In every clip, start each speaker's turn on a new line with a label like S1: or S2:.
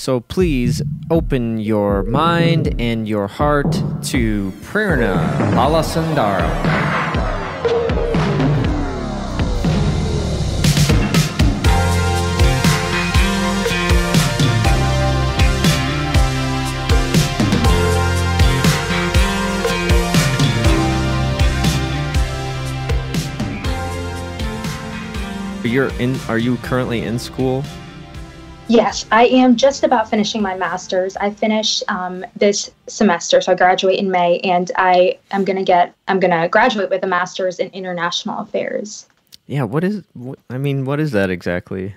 S1: So please open your mind and your heart to Prerna Balasundaram. You're in. Are you currently in school?
S2: Yes, I am just about finishing my master's. I finish um, this semester, so I graduate in May, and I am gonna get. I'm gonna graduate with a master's in international affairs.
S1: Yeah. What is? What, I mean, what is that exactly?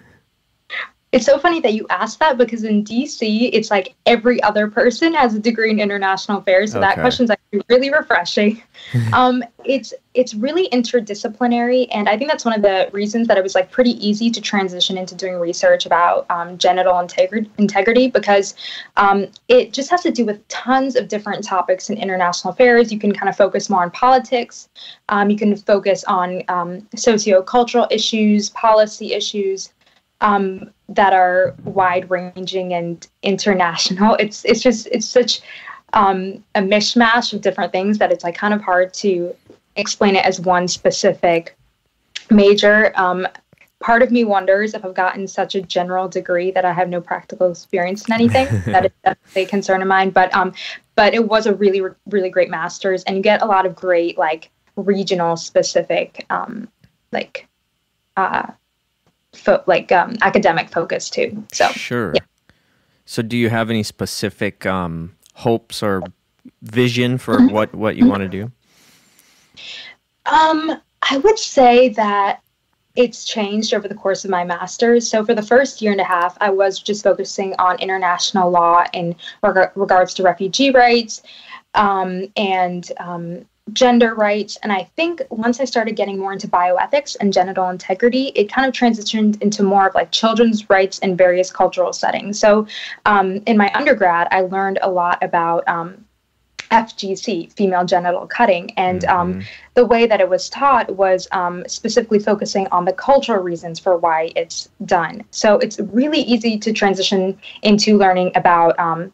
S2: It's so funny that you asked that because in DC, it's like every other person has a degree in international affairs. So that
S1: Okay.
S2: question's actually really refreshing. um, it's it's really interdisciplinary, and I think that's one of the reasons that it was like pretty easy to transition into doing research about um, genital integri- integrity because um, it just has to do with tons of different topics in international affairs. You can kind of focus more on politics. Um, you can focus on um, socio-cultural issues, policy issues um, that are wide ranging and international. It's it's just it's such um, a mishmash of different things that it's like kind of hard to explain it as one specific major. Um, part of me wonders if I've gotten such a general degree that I have no practical experience in anything. that is definitely a concern of mine. But um, but it was a really really great master's, and you get a lot of great like regional specific um, like uh, fo- like um, academic focus too. So
S1: Sure.
S2: yeah.
S1: So, do you have any specific um, hopes or vision for
S2: Mm-hmm.
S1: what what you want to do?
S2: Um, I would say that it's changed over the course of my master's. So for the first year and a half, I was just focusing on international law in reg- regards to refugee rights um, and um, gender rights. And I think once I started getting more into bioethics and genital integrity, it kind of transitioned into more of like children's rights in various cultural settings. So um, in my undergrad, I learned a lot about. Um, FGC, female genital cutting, and um,
S1: Mhm.
S2: the way that it was taught was um, specifically focusing on the cultural reasons for why it's done. So it's really easy to transition into learning about um,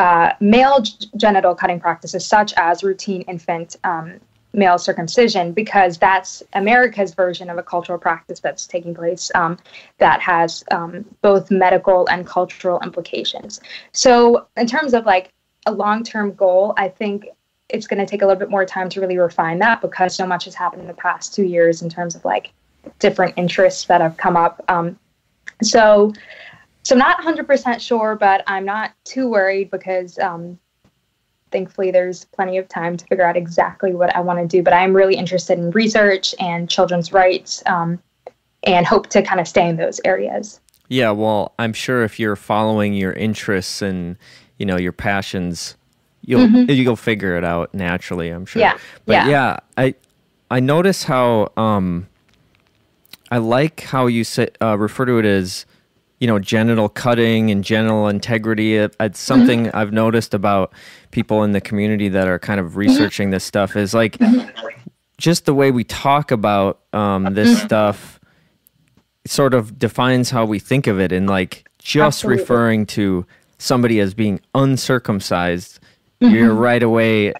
S2: uh, male g- genital cutting practices, such as routine infant um, male circumcision, because that's America's version of a cultural practice that's taking place um, that has um, both medical and cultural implications. So, in terms of like a long term goal, I think it's going to take a little bit more time to really refine that because so much has happened in the past two years in terms of like different interests that have come up. Um, so, so I'm not 100% sure, but I'm not too worried because um, thankfully there's plenty of time to figure out exactly what I want to do. But I'm really interested in research and children's rights um, and hope to kind of stay in those areas.
S1: Yeah. Well, I'm sure if you're following your interests and you know your passions, you'll you'll figure it out naturally. I'm sure.
S2: Mm-hmm. Yeah,
S1: But
S2: yeah.
S1: yeah, I I notice how um I like how you say uh, refer to it as you know genital cutting and genital integrity. It, it's
S2: Mm-hmm.
S1: something I've noticed about people in the community that are kind
S2: Mm-hmm.
S1: of researching this stuff is like just the way we talk about um, this
S2: Mm-hmm.
S1: stuff sort of defines how we think of it and like just
S2: Absolutely.
S1: referring to somebody as being uncircumcised
S2: Mm-hmm.
S1: you're right away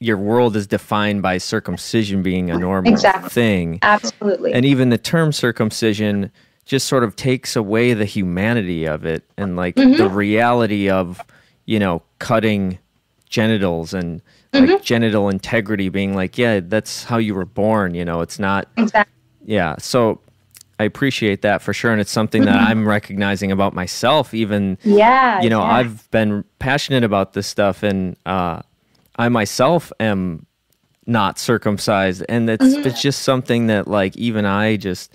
S1: your world is defined by circumcision being a normal
S2: Exactly.
S1: thing
S2: Absolutely.
S1: and even the term circumcision just sort of takes away the humanity of it and like
S2: Mm-hmm.
S1: the reality of you know cutting genitals and
S2: Mm-hmm.
S1: genital integrity being like yeah that's how you were born you know it's not
S2: exactly.
S1: yeah so i appreciate that for sure and it's something that i'm recognizing about myself even
S2: Yeah.
S1: you know
S2: yeah.
S1: i've been passionate about this stuff and uh, i myself am not circumcised and it's
S2: Mm-hmm.
S1: it's just something that like even i just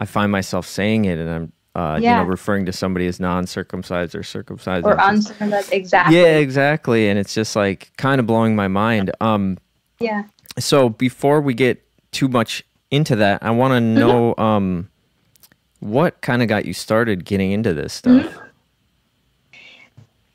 S1: i find myself saying it and i'm uh, you know referring to somebody as non-circumcised or circumcised
S2: or uncircumcised. Exactly.
S1: yeah exactly and it's just like kind of blowing my mind um
S2: Yeah.
S1: so before we get too much into that i want to
S2: Mm-hmm.
S1: know um what kind of got you started getting into this stuff
S2: Mm-hmm.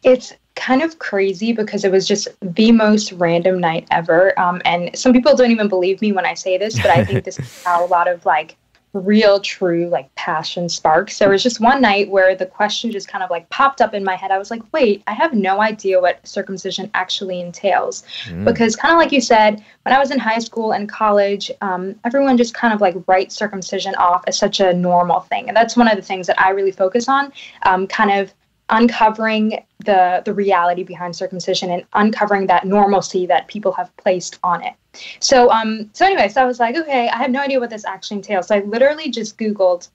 S2: It's kind of crazy because it was just the most random night ever. Um, and some people don't even believe me when I say this, but I think this is how a lot of like real true like passion sparks. There was just one night where the question just kind of like popped up in my head. I was like wait i have no idea what circumcision actually entails. Mm. because kind of like you said when i was in high school and college um, everyone just kind of like writes circumcision off as such a normal thing. And that's one of the things that i really focus on um, kind of uncovering the the reality behind circumcision and uncovering that normalcy that people have placed on it. So um so anyway, so I was like, okay, I have no idea what this actually entails. So I literally just Googled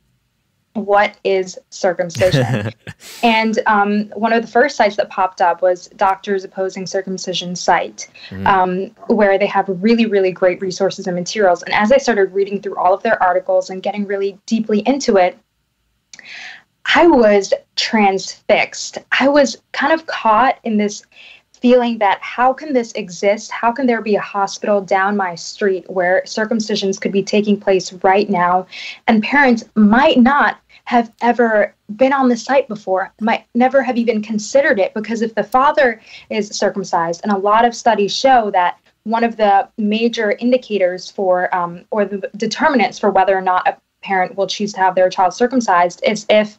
S2: what is circumcision? and um, one of the first sites that popped up was Doctors Opposing Circumcision site, mm. um, where they have really, really great resources and materials. And as I started reading through all of their articles and getting really deeply into it, I was transfixed. I was kind of caught in this feeling that how can this exist? How can there be a hospital down my street where circumcisions could be taking place right now? And parents might not have ever been on the site before, might never have even considered it because if the father is circumcised, and a lot of studies show that one of the major indicators for um, or the determinants for whether or not a parent will choose to have their child circumcised is if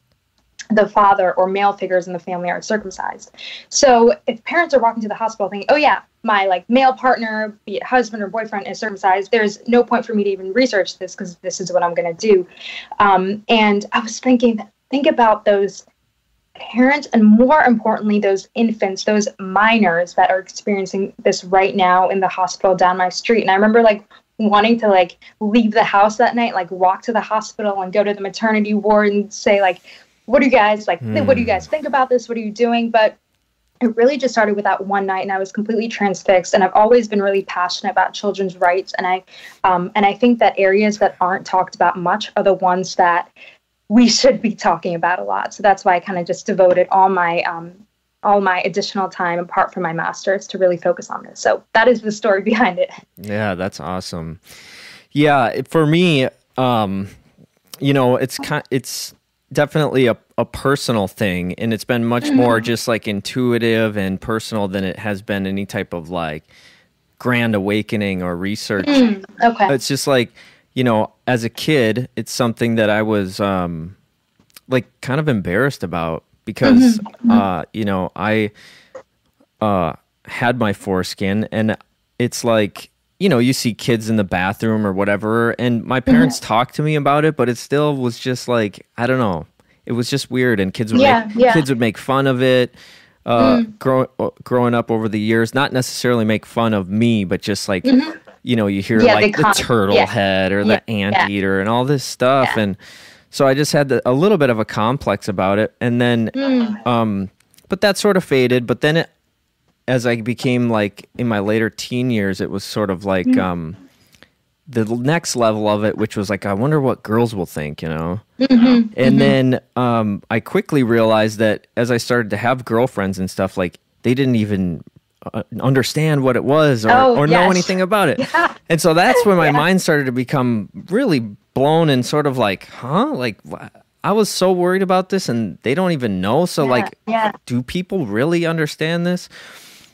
S2: the father or male figures in the family aren't circumcised. So if parents are walking to the hospital thinking, oh yeah, my like male partner, be it husband or boyfriend, is circumcised, there's no point for me to even research this because this is what I'm going to do. Um, and I was thinking, think about those parents and more importantly those infants those minors that are experiencing this right now in the hospital down my street and i remember like wanting to like leave the house that night like walk to the hospital and go to the maternity ward and say like what do you guys like mm. what do you guys think about this? What are you doing? But it really just started with that one night and i was completely transfixed and i've always been really passionate about children's rights and i um, and i think that areas that aren't talked about much are the ones that we should be talking about a lot. So that's why i kind of just devoted all my um, all my additional time apart from my master's to really focus on this. So that is the story behind it.
S1: Yeah that's awesome. Yeah for me um you know it's kind it's definitely a, a personal thing and it's been much mm-hmm. more just like intuitive and personal than it has been any type of like grand awakening or research mm, okay it's just like you know as a kid it's something that i was um like kind of embarrassed about because mm-hmm. mm-hmm. uh you know i uh had my foreskin and it's like you know, you see kids in the bathroom or whatever, and my mm-hmm. parents mm-hmm. talked to me about it, but it still was just like I don't know. It was just weird, and kids would yeah, make, yeah. kids would make fun of it. Uh, mm. grow, uh, growing up over the years, not necessarily make fun of me, but just like mm-hmm. you know, you hear yeah, like the turtle yeah. head or the anteater and all this stuff, and so I just had the, a little bit of a complex about it, and then, mm. um, but that sort of faded. But then it, as I became like in my later teen years, it was sort of like mm. um, the next level of it, which was like, I wonder what girls will think, you know? Mm-hmm. And mm-hmm. then um, I quickly realized that as I started to have girlfriends and stuff, like they didn't even uh, understand what it was or, oh, or yes. know anything about it. Yeah. And so that's when my yeah. mind started to become really blown and sort of like, huh? Like, I was so worried about this and they don't even know. So, yeah. like, do people really understand this?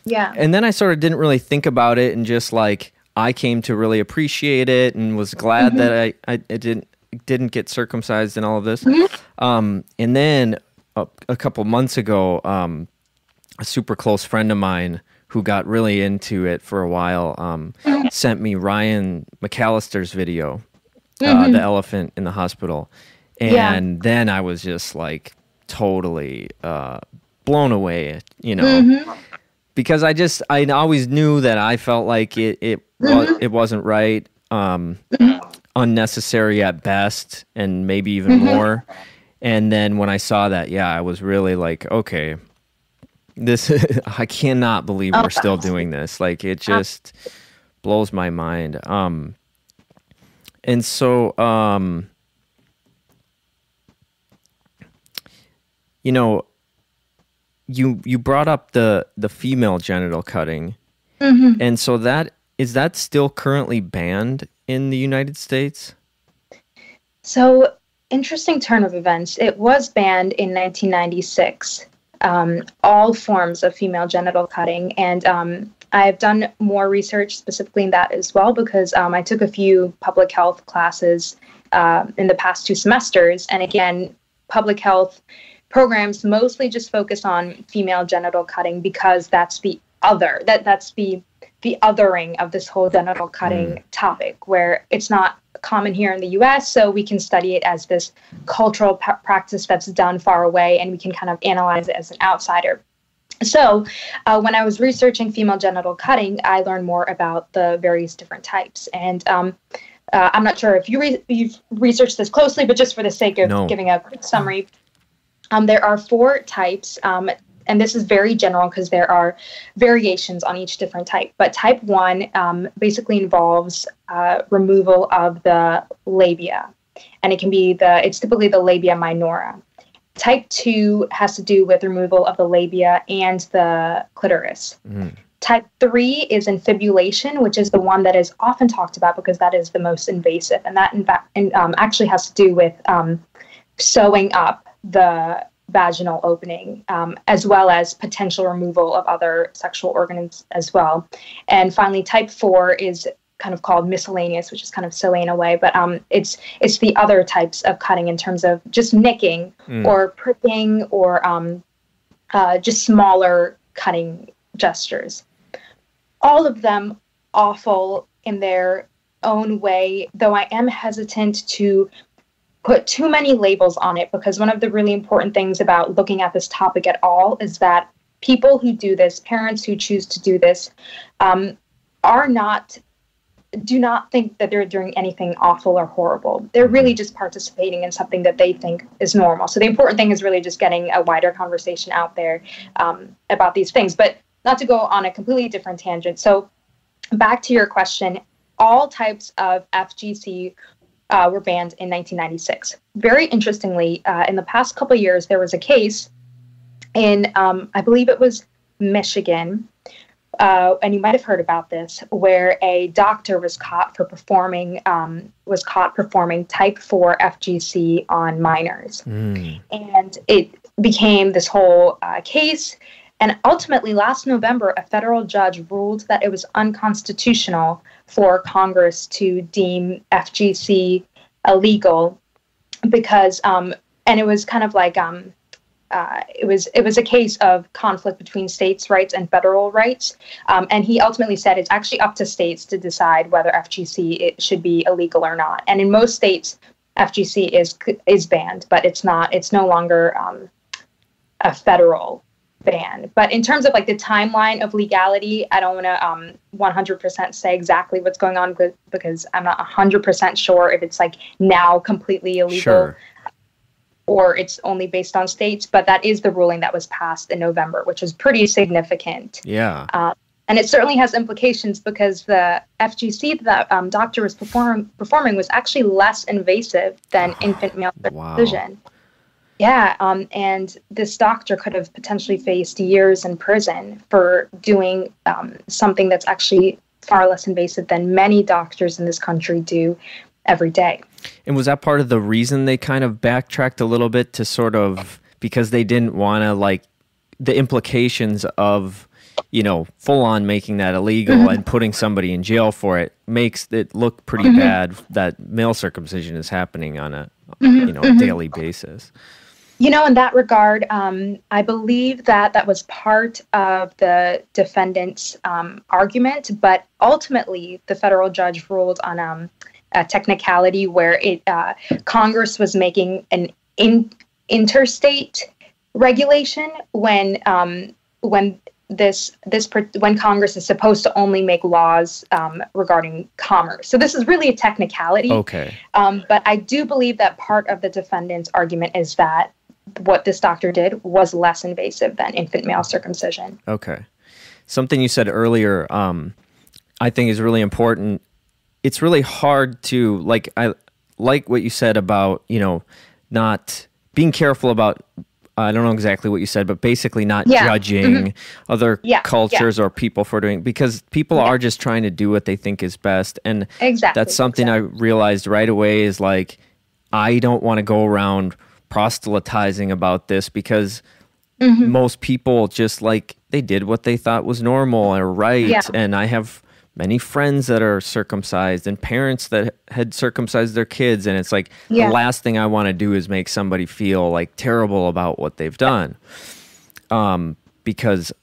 S2: Yeah.
S1: And then I sort of didn't really think about it and just like I came to really appreciate it and was glad mm-hmm. that I, I, I, didn't didn't get circumcised and all of this. Mm-hmm. Um, and then a, a, couple months ago, um, a super close friend of mine who got really into it for a while um, mm-hmm. sent me Ryan McAllister's video, uh, mm-hmm. the elephant in the hospital, and yeah. then I was just like totally uh, blown away. You know mm-hmm because I just I always knew that I felt like it it mm-hmm. it wasn't right, um, mm-hmm. unnecessary at best, and maybe even mm-hmm. more. And then when I saw that, yeah, I was really like, okay, this I cannot believe oh, we're still doing this. Like it just blows my mind. Um, and so um, you know you you brought up the the female genital cutting, mm-hmm. and so that is that still currently banned in the United States?
S2: So interesting turn of events. It was banned in 1996. Um, all forms of female genital cutting, and um, I've done more research specifically in that as well because um, I took a few public health classes uh, in the past two semesters. And again, public health programs mostly just focus on female genital cutting because that's the other that that's the the othering of this whole genital cutting mm. topic where it's not common here in the US so we can study it as this cultural p- practice that's done far away and we can kind of analyze it as an outsider so, uh, when I was researching female genital cutting, I learned more about the various different types. And um, uh, I'm not sure if you re- you've researched this closely, but just for the sake of no. giving a quick summary, um, there are four types. Um, and this is very general because there are variations on each different type. But type one um, basically involves uh, removal of the labia, and it can be the it's typically the labia minora. Type 2 has to do with removal of the labia and the clitoris. Mm. Type 3 is infibulation, which is the one that is often talked about because that is the most invasive. And that, in fact, um, actually has to do with um, sewing up the vaginal opening, um, as well as potential removal of other sexual organs as well. And finally, type 4 is kind of called miscellaneous, which is kind of silly in a way, but um, it's it's the other types of cutting in terms of just nicking mm. or pricking or um, uh, just smaller cutting gestures. All of them awful in their own way, though I am hesitant to put too many labels on it because one of the really important things about looking at this topic at all is that people who do this, parents who choose to do this, um, are not do not think that they're doing anything awful or horrible. They're really just participating in something that they think is normal. So the important thing is really just getting a wider conversation out there um, about these things. But not to go on a completely different tangent. So back to your question, all types of FGC uh, were banned in 1996. Very interestingly, uh, in the past couple years, there was a case in, um, I believe it was Michigan, uh, and you might have heard about this, where a doctor was caught for performing um, was caught performing Type Four FGC on minors, mm. and it became this whole uh, case. And ultimately, last November, a federal judge ruled that it was unconstitutional for Congress to deem FGC illegal because, um, and it was kind of like um, uh, it was it was a case of conflict between states' rights and federal rights, um, and he ultimately said it's actually up to states to decide whether FGC it should be illegal or not. And in most states, FGC is is banned, but it's not. It's no longer um, a federal ban. But in terms of like the timeline of legality, I don't want to um, 100% say exactly what's going on because I'm not 100% sure if it's like now completely illegal. Sure or it's only based on states, but that is the ruling that was passed in November, which is pretty significant.
S1: Yeah.
S2: Um, and it certainly has implications because the FGC that um, doctor was perform- performing was actually less invasive than infant male circumcision. Wow. Yeah, um, and this doctor could have potentially faced years in prison for doing um, something that's actually far less invasive than many doctors in this country do every day.
S1: And was that part of the reason they kind of backtracked a little bit to sort of because they didn't want to like the implications of you know full on making that illegal mm-hmm. and putting somebody in jail for it makes it look pretty mm-hmm. bad that male circumcision is happening on a mm-hmm. you know mm-hmm. daily basis.
S2: You know, in that regard, um, I believe that that was part of the defendant's um, argument, but ultimately the federal judge ruled on um, a technicality where it uh, Congress was making an in, interstate regulation when um, when this this when Congress is supposed to only make laws um, regarding commerce. So this is really a technicality.
S1: Okay.
S2: Um, but I do believe that part of the defendant's argument is that what this doctor did was less invasive than infant male circumcision.
S1: Okay. Something you said earlier, um, I think is really important it's really hard to like I like what you said about, you know, not being careful about I don't know exactly what you said, but basically not yeah. judging mm-hmm. other yeah. cultures yeah. or people for doing because people are just trying to do what they think is best, and
S2: exactly
S1: that's something exactly. I realized right away is like I don't want to go around proselytizing about this because mm-hmm. most people just like they did what they thought was normal or right, and I have many friends that are circumcised and parents that had circumcised their kids and it's like
S2: Yeah.
S1: the last thing i want to do is make somebody feel like terrible about what they've done um because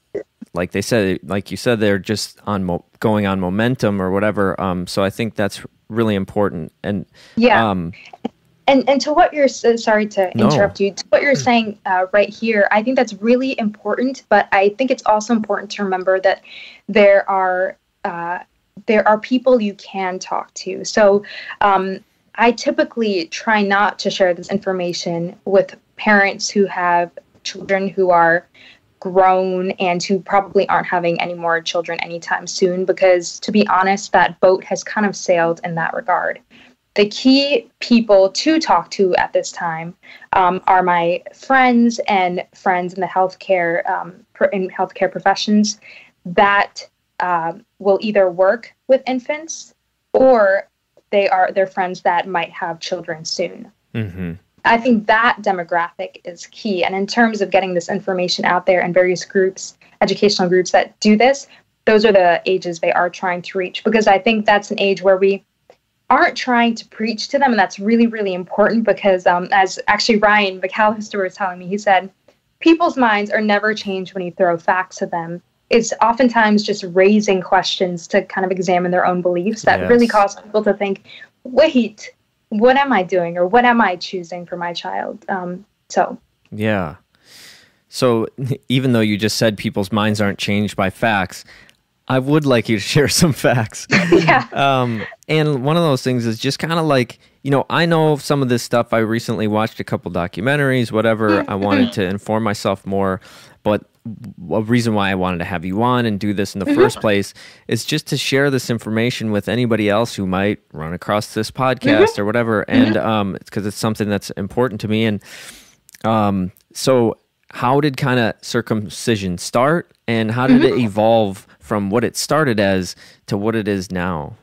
S1: like they said like you said they're just on mo- going on momentum or whatever um so i think that's really important and
S2: Yeah.
S1: um
S2: And and to what you're sorry to
S1: No.
S2: interrupt you. To what you're saying uh, right here, I think that's really important. But I think it's also important to remember that there are uh, there are people you can talk to. So um, I typically try not to share this information with parents who have children who are grown and who probably aren't having any more children anytime soon because to be honest that boat has kind of sailed in that regard the key people to talk to at this time um, are my friends and friends in the healthcare um, in healthcare professions that um, will either work with infants or they are their friends that might have children soon.
S1: mhm.
S2: I think that demographic is key. And in terms of getting this information out there and various groups, educational groups that do this, those are the ages they are trying to reach because I think that's an age where we aren't trying to preach to them. And that's really, really important because, um, as actually Ryan McAllister was telling me, he said, people's minds are never changed when you throw facts at them. It's oftentimes just raising questions to kind of examine their own beliefs that really cause people to think, wait, what am I doing or what am I choosing for my child? Um, so,
S1: Yeah. So even though you just said people's minds aren't changed by facts, I would like you to share some facts.
S2: yeah.
S1: um, and one of those things is just kind of like, you know, I know some of this stuff. I recently watched a couple documentaries, whatever. I wanted to inform myself more. But a reason why I wanted to have you on and do this in the first place is just to share this information with anybody else who might run across this podcast or whatever. And um, it's because it's something that's important to me. And um, so, how did kind of circumcision start, and how did it evolve from what it started as to what it is now?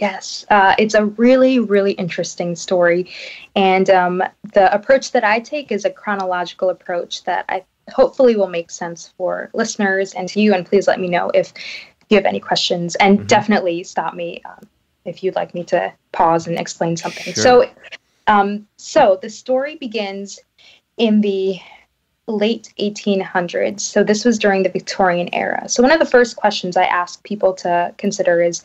S2: Yes, uh, it's a really, really interesting story. And um, the approach that I take is a chronological approach that I hopefully will make sense for listeners and to you. And please let me know if you have any questions. And definitely stop me um, if you'd like me to pause and explain something.
S1: Sure.
S2: So, um, so the story begins in the late 1800s. So this was during the Victorian era. So one of the first questions I ask people to consider is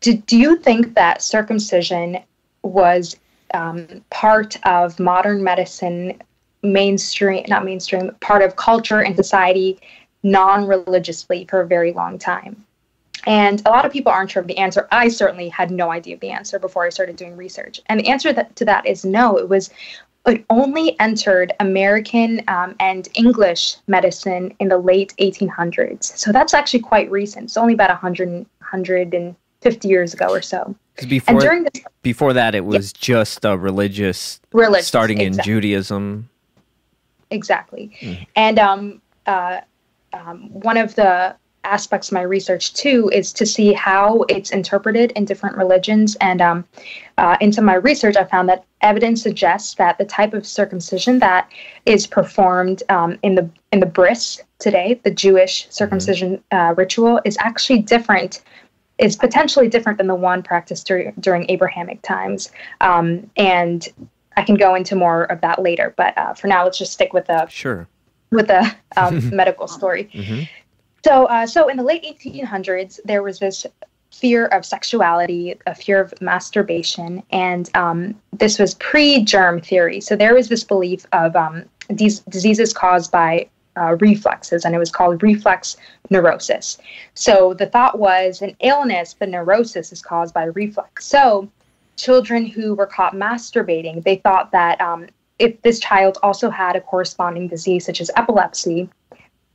S2: do, do you think that circumcision was um, part of modern medicine, mainstream, not mainstream, part of culture and society non religiously for a very long time? And a lot of people aren't sure of the answer. I certainly had no idea of the answer before I started doing research. And the answer that, to that is no. It was it only entered American um, and English medicine in the late 1800s. So that's actually quite recent. It's only about 100, 150 years ago or so.
S1: 'Cause
S2: And
S1: before
S2: during this
S1: before that, it was just a religious,
S2: religious,
S1: starting in. Judaism.
S2: Exactly. And um, uh, um, one of the aspects of my research too is to see how it's interpreted in different religions. And um, uh, into my research, I found that evidence suggests that the type of circumcision that is performed um, in the in the bris today, the Jewish circumcision uh, ritual, is actually different. Is potentially different than the one practiced dur- during Abrahamic times. Um, and I can go into more of that later. But uh, for now, let's just stick with the
S1: Sure.
S2: with the um, medical story.
S1: Mhm.
S2: So, uh, so in the late 1800s, there was this fear of sexuality, a fear of masturbation, and um, this was pre-germ theory. So there was this belief of um, these diseases caused by uh, reflexes, and it was called reflex neurosis. So the thought was an illness, but neurosis is caused by reflex. So children who were caught masturbating, they thought that um, if this child also had a corresponding disease such as epilepsy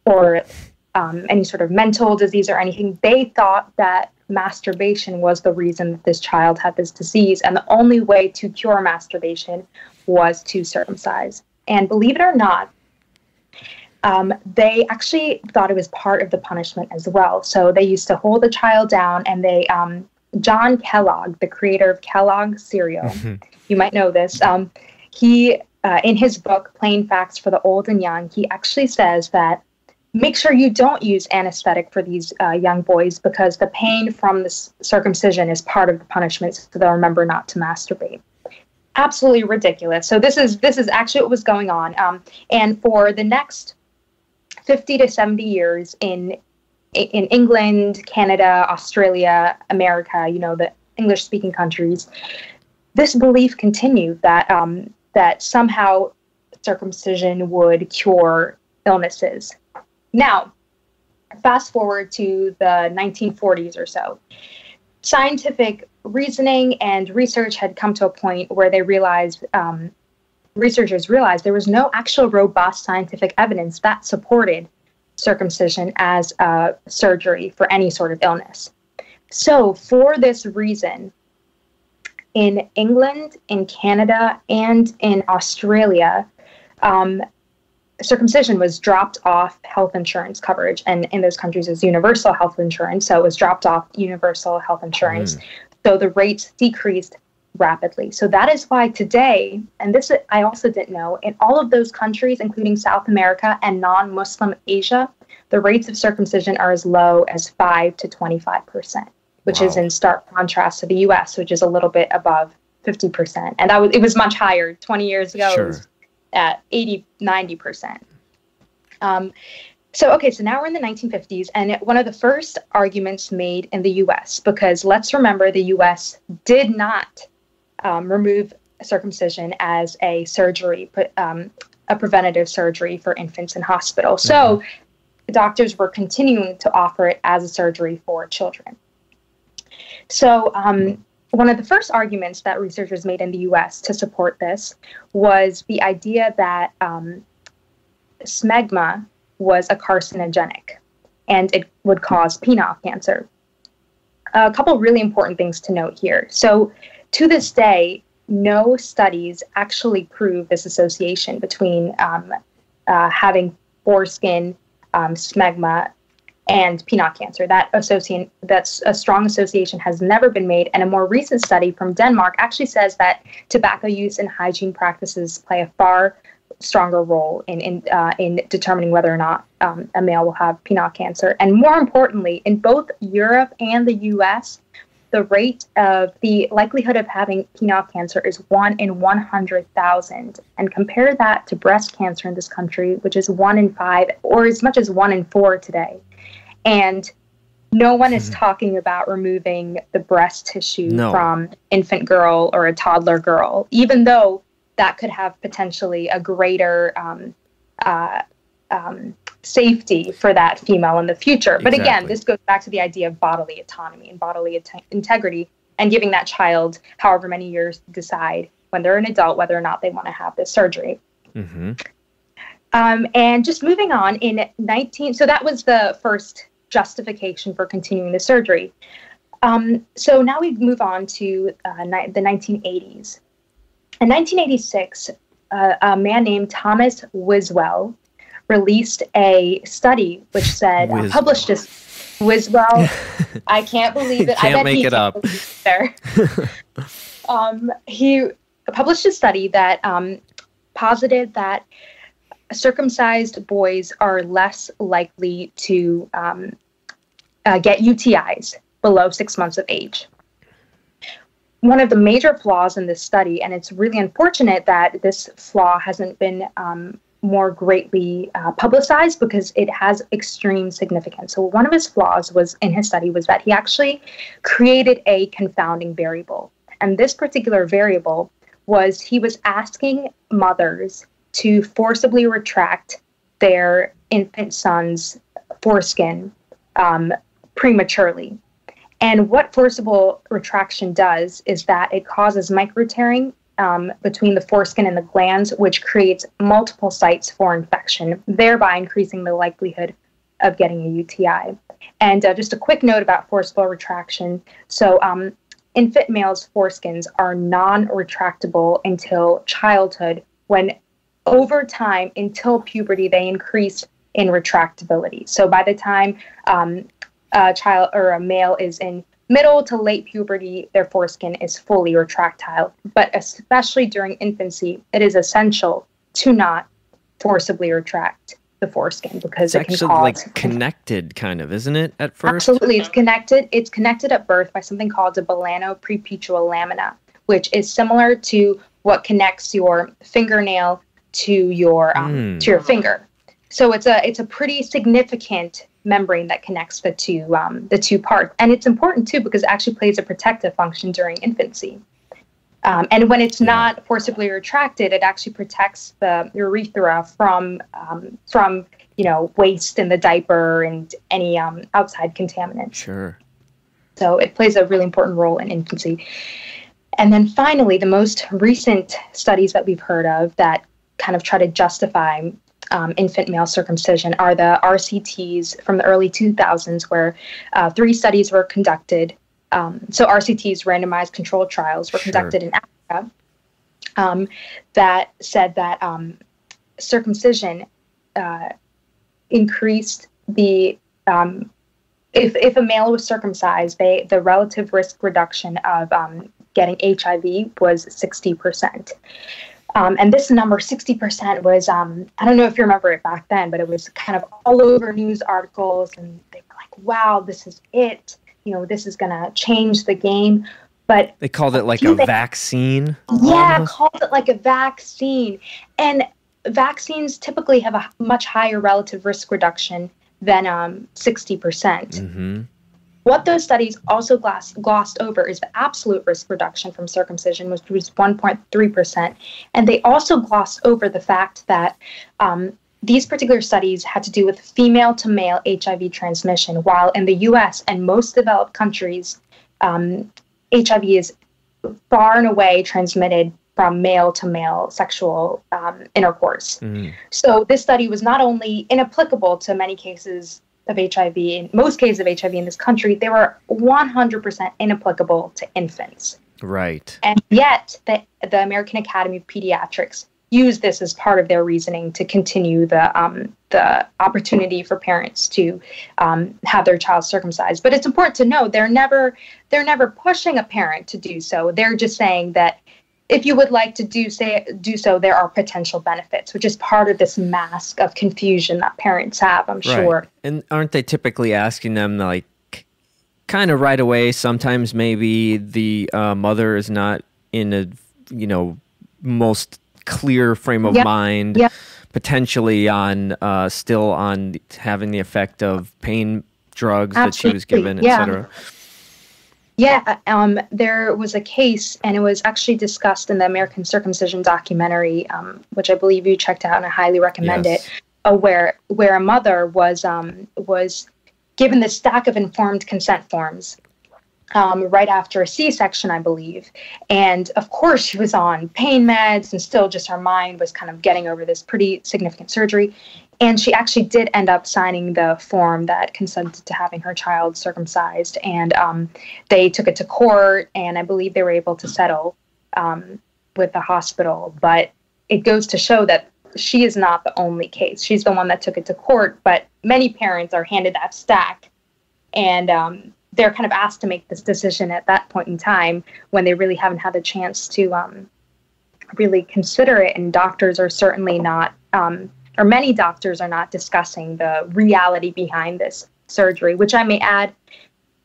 S2: or um, any sort of mental disease or anything, they thought that masturbation was the reason that this child had this disease. And the only way to cure masturbation was to circumcise. And believe it or not, um, they actually thought it was part of the punishment as well. So they used to hold the child down and they, um, John Kellogg, the creator of Kellogg cereal, you might know this, um, he, uh, in his book, Plain Facts for the Old and Young, he actually says that make sure you don't use anesthetic for these uh, young boys because the pain from this circumcision is part of the punishment, so they'll remember not to masturbate. Absolutely ridiculous. So this is this is actually what was going on. Um, and for the next 50 to 70 years in in England, Canada, Australia, America, you know, the English speaking countries, this belief continued that um, that somehow circumcision would cure illnesses. Now, fast forward to the 1940s or so. Scientific reasoning and research had come to a point where they realized, um, researchers realized there was no actual robust scientific evidence that supported circumcision as a surgery for any sort of illness. So, for this reason, in England, in Canada, and in Australia, um, circumcision was dropped off health insurance coverage. And in those countries, is universal health insurance. So it was dropped off universal health insurance. Mm. So the rates decreased rapidly. So that is why today, and this I also didn't know, in all of those countries, including South America and non Muslim Asia, the rates of circumcision are as low as 5 to 25%, which wow. is in stark contrast to the US, which is a little bit above 50%. And that was, it was much higher 20 years ago. Sure. At 80, 90%. Um, so, okay, so now we're in the 1950s, and one of the first arguments made in the US, because let's remember the US did not um, remove circumcision as a surgery, um, a preventative surgery for infants in hospital. So, mm-hmm. doctors were continuing to offer it as a surgery for children. So, um, one of the first arguments that researchers made in the US to support this was the idea that um, smegma was a carcinogenic and it would cause penile cancer. A couple really important things to note here. So, to this day, no studies actually prove this association between um, uh, having foreskin, um, smegma, and penile cancer. That association, that's a strong association, has never been made. And a more recent study from Denmark actually says that tobacco use and hygiene practices play a far stronger role in in, uh, in determining whether or not um, a male will have penile cancer. And more importantly, in both Europe and the U.S., the rate of the likelihood of having penile cancer is one in 100,000. And compare that to breast cancer in this country, which is one in five, or as much as one in four today. And no one is mm-hmm. talking about removing the breast tissue no. from infant girl or a toddler girl, even though that could have potentially a greater um, uh, um, safety for that female in the future. But exactly. again, this goes back to the idea of bodily autonomy and bodily at- integrity and giving that child however many years to decide when they're an adult whether or not they want to have this surgery. Mm-hmm. Um, and just moving on in 19, so that was the first justification for continuing the surgery. Um, so now we move on to uh, ni- the 1980s. In 1986, uh, a man named Thomas Wiswell released a study which said uh, published this Wiswell. I can't believe it.
S1: can't
S2: I bet
S1: make it up.
S2: There. um, he published a study that um, posited that circumcised boys are less likely to um, uh, get UTIs below six months of age one of the major flaws in this study, and it's really unfortunate that this flaw hasn't been um, more greatly uh, publicized because it has extreme significance. So one of his flaws was in his study was that he actually created a confounding variable, and this particular variable was he was asking mothers to forcibly retract their infant son's foreskin um, prematurely. And what forcible retraction does is that it causes micro tearing um, between the foreskin and the glands, which creates multiple sites for infection, thereby increasing the likelihood of getting a UTI. And uh, just a quick note about forcible retraction. So, um, infant males' foreskins are non retractable until childhood, when over time, until puberty, they increase in retractability. So, by the time um, a child or a male is in middle to late puberty, their foreskin is fully retractile. But especially during infancy, it is essential to not forcibly retract. the foreskin because
S1: it's
S2: it can
S1: actually
S2: cause
S1: like connected, kind of, isn't it? At first,
S2: absolutely it's connected. It's connected at birth by something called a Balano preputial lamina, which is similar to what connects your fingernail to your um,
S1: Mm.
S2: to your finger. So it's a it's a pretty significant membrane that connects the two um, the two parts, and it's important too because it actually plays a protective function during infancy. Um, and when it's not forcibly retracted, it actually protects the urethra from um, from you know waste in the diaper and any um, outside contaminants.
S1: Sure.
S2: So it plays a really important role in infancy. And then finally, the most recent studies that we've heard of that kind of try to justify um, infant male circumcision are the RCTs from the early 2000s, where uh, three studies were conducted. Um, so RCTs, randomized controlled trials, were
S1: Sure.
S2: conducted in Africa um, that said that um, circumcision uh, increased the um, if if a male was circumcised, they the relative risk reduction of um, getting HIV was sixty percent. Um, and this number, 60%, was, um, I don't know if you remember it back then, but it was kind of all over news articles. And they were like, wow, this is it. You know, this is going to change the game. But
S1: They called it like a
S2: they-
S1: vaccine.
S2: yeah,
S1: almost.
S2: called it like a vaccine. And vaccines typically have a much higher relative risk reduction than um, 60%.
S1: Mm-hmm.
S2: What those studies also gloss, glossed over is the absolute risk reduction from circumcision, which was 1.3%. And they also glossed over the fact that um, these particular studies had to do with female to male HIV transmission, while in the US and most developed countries, um, HIV is far and away transmitted from male to male sexual um, intercourse.
S1: Mm.
S2: So this study was not only inapplicable to many cases of HIV, in most cases of HIV in this country, they were 100% inapplicable to infants.
S1: Right.
S2: And yet, the, the American Academy of Pediatrics used this as part of their reasoning to continue the um, the opportunity for parents to um, have their child circumcised. But it's important to know they're never they're never pushing a parent to do so. They're just saying that if you would like to do say do so, there are potential benefits, which is part of this mask of confusion that parents have. I'm sure.
S1: Right. And aren't they typically asking them like kind of right away? Sometimes maybe the uh, mother is not in a you know most clear frame of
S2: Yep.
S1: mind.
S2: Yep.
S1: Potentially on uh, still on having the effect of pain drugs that she was given,
S2: yeah.
S1: etc.
S2: Yeah, um, there was a case, and it was actually discussed in the American Circumcision documentary, um, which I believe you checked out, and I highly recommend
S1: Yes.
S2: it. Uh, where where a mother was um, was given the stack of informed consent forms um, right after a C-section, I believe, and of course she was on pain meds, and still just her mind was kind of getting over this pretty significant surgery. And she actually did end up signing the form that consented to having her child circumcised, and um, they took it to court, and I believe they were able to settle um, with the hospital. But it goes to show that she is not the only case. She's the one that took it to court, but many parents are handed that stack, and um, they're kind of asked to make this decision at that point in time when they really haven't had the chance to um, really consider it. And doctors are certainly not, um, or many doctors are not discussing the reality behind this surgery, which I may add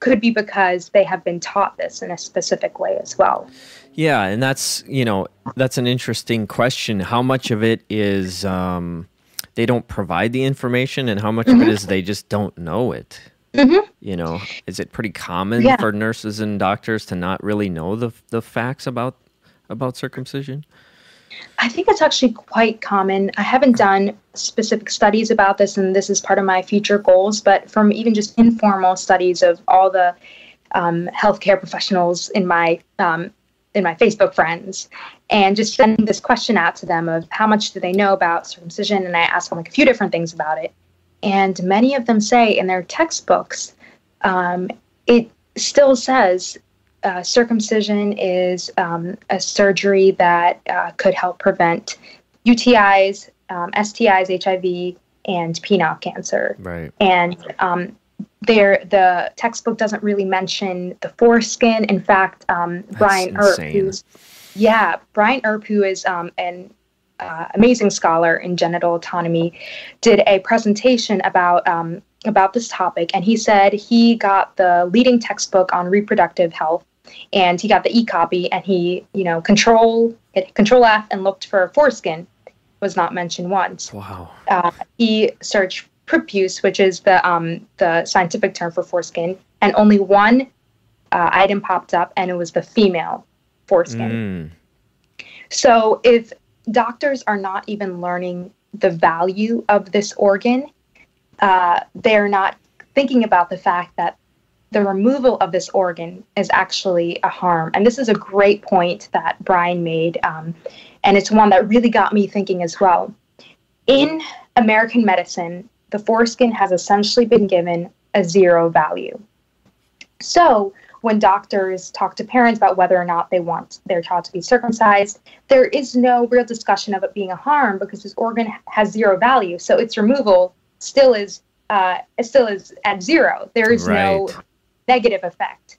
S2: could be because they have been taught this in a specific way as well.
S1: Yeah, and that's you know that's an interesting question. How much of it is um, they don't provide the information, and how much of it is they just don't know it?
S2: Mhm.
S1: You know, is it pretty common
S2: Yeah.
S1: for nurses and doctors to not really know the the facts about about circumcision?
S2: I think it's actually quite common. I haven't done specific studies about this, and this is part of my future goals, but from even just informal studies of all the um, healthcare professionals in my um, in my Facebook friends, and just sending this question out to them of how much do they know about circumcision, and I ask them like a few different things about it, and many of them say in their textbooks, um, it still says uh, circumcision is um, a surgery that uh, could help prevent UTIs, um, STIs, HIV, and penile cancer.
S1: Right.
S2: And um, there, the textbook doesn't really mention the foreskin. In fact, um, Brian Earp, who's yeah, Brian Earp, who is um, an uh, amazing scholar in genital autonomy, did a presentation about um, about this topic, and he said he got the leading textbook on reproductive health, and he got the e-copy, and he you know control hit control F and looked for foreskin, was not mentioned once.
S1: Wow.
S2: Uh, he searched prepuce, which is the um, the scientific term for foreskin, and only one uh, item popped up, and it was the female foreskin.
S1: Mm.
S2: So if doctors are not even learning the value of this organ, uh, they're not thinking about the fact that the removal of this organ is actually a harm. And this is a great point that Brian made, um, and it's one that really got me thinking as well. In American medicine, the foreskin has essentially been given a zero value. So, when doctors talk to parents about whether or not they want their child to be circumcised, there is no real discussion of it being a harm because this organ has zero value. So its removal still is uh, still is at zero. There is no
S1: Right.
S2: Negative effect.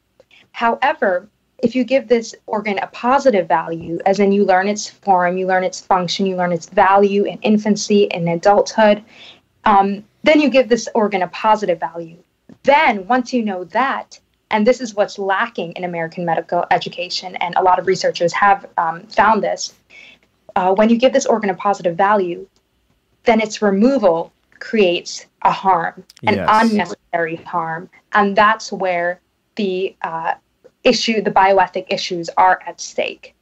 S2: However, if you give this organ a positive value, as in you learn its form, you learn its function, you learn its value in infancy and adulthood, um, then you give this organ a positive value. Then, once you know that, and this is what's lacking in American medical education, and a lot of researchers have um, found this, uh, when you give this organ a positive value, then its removal creates a harm, an
S1: Yes.
S2: unnecessary harm. And that's where the uh, issue, the bioethic issues are at stake.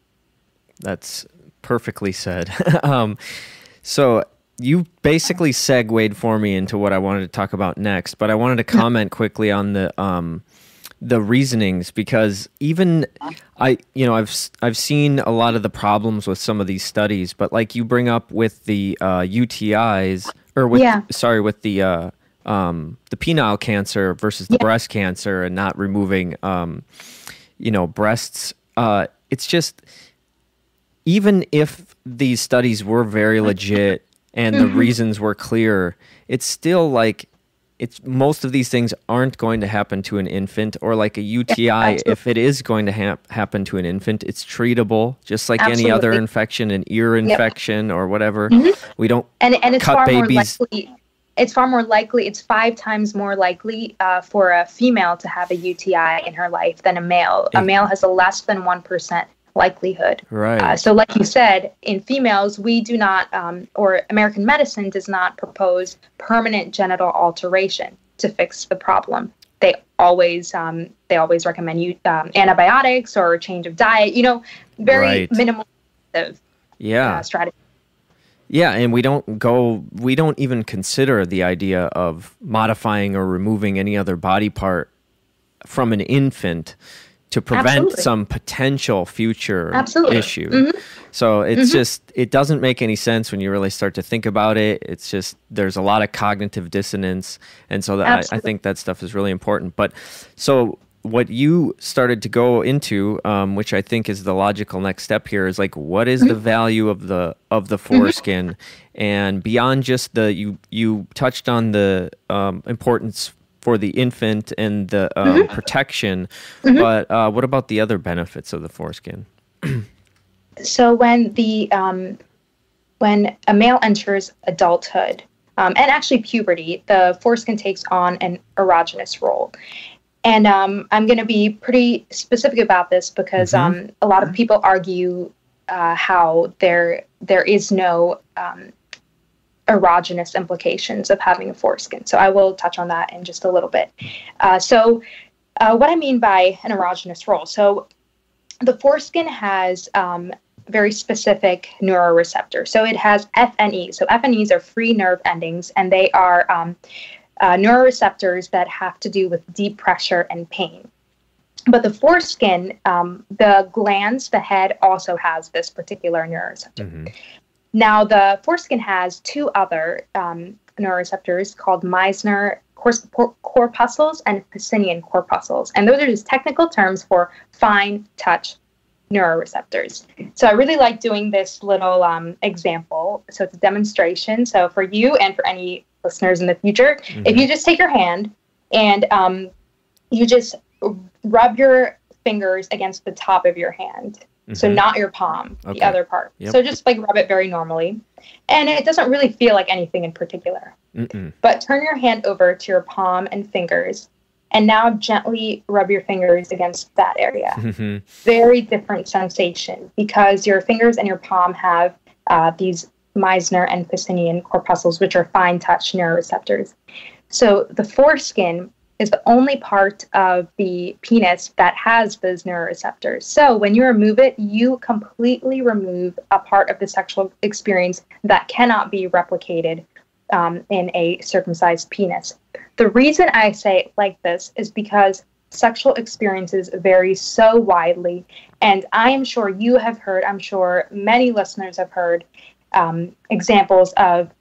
S1: That's perfectly said. um, so you basically segued for me into what I wanted to talk about next, but I wanted to comment quickly on the um, the reasonings because even I, you know, I've s- I've seen a lot of the problems with some of these studies, but like you bring up with the uh, UTIs or with
S2: Yeah.
S1: sorry with the uh, um, the penile cancer versus the
S2: Yeah.
S1: breast cancer and not removing um, you know breasts. Uh, it's just even if these studies were very legit and the reasons were clear, it's still like it's most of these things aren't going to happen to an infant or like a UTI
S2: absolutely.
S1: if it is going to hap happen to an infant it's treatable just like any other infection an ear infection or whatever we don't
S2: and and it's
S1: cut
S2: far
S1: babies.
S2: more likely. It's far more likely. It's five times more likely uh, for a female to have a UTI in her life than a male. A male has a less than one percent likelihood.
S1: right
S2: Uh, so, like you said, in females, we do not, um, or American medicine does not propose permanent genital alteration to fix the problem. They always, um, they always recommend you um, antibiotics or change of diet. You know, very
S1: Right.
S2: minimal uh,
S1: yeah
S2: strategy.
S1: Yeah, and we don't go we don't even consider the idea of modifying or removing any other body part from an infant to prevent
S2: Absolutely.
S1: some potential future
S2: Absolutely.
S1: issue.
S2: Mhm.
S1: So it's just it doesn't make any sense when you really start to think about it. It's just there's a lot of cognitive dissonance, and so that I, I think that stuff is really important. But so what you started to go into, um, which I think is the logical next step here, is like what is the value of the of the foreskin, and beyond just the you you touched on the um, importance for the infant and the um, protection, but uh, what about the other benefits of the foreskin?
S2: so when the um, when a male enters adulthood um, and actually puberty, the foreskin takes on an erogenous role. And um, I'm going to be pretty specific about this because um, a lot of people argue uh, how there there is no um, erogenous implications of having a foreskin. So I will touch on that in just a little bit. Uh, so uh, what I mean by an erogenous role, so the foreskin has um, very specific neuroreceptors. So it has FNE. So FNEs are free nerve endings, and they are um, uh, neuroreceptors that have to do with deep pressure and pain. But the foreskin, um, the glans, the head also has this particular neuroreceptor. Now, the foreskin has two other um, neuroreceptors called Meissner cor- cor- corpuscles and Pacinian corpuscles. And those are just technical terms for fine touch neuroreceptors. So I really like doing this little um, example. So it's a demonstration. So for you and for any listeners in the future, if you just take your hand and um, you just rub your fingers against the top of your hand So
S1: Mhm.
S2: not your palm,
S1: Okay.
S2: the other part.
S1: Yep.
S2: So just like rub it very normally. And it doesn't really feel like anything in particular.
S1: Mm-mm.
S2: But turn your hand over to your palm and fingers. And now gently rub your fingers against that area.
S1: Mhm.
S2: Very different sensation because your fingers and your palm have uh, these Meissner and Pacinian corpuscles, which are fine touch neuroreceptors. So the foreskin is the only part of the penis that has those neuroreceptors. So when you remove it, you completely remove a part of the sexual experience that cannot be replicated um, in a circumcised penis. The reason I say it like this is because sexual experiences vary so widely. And I am sure you have heard, I'm sure many listeners have heard um, examples of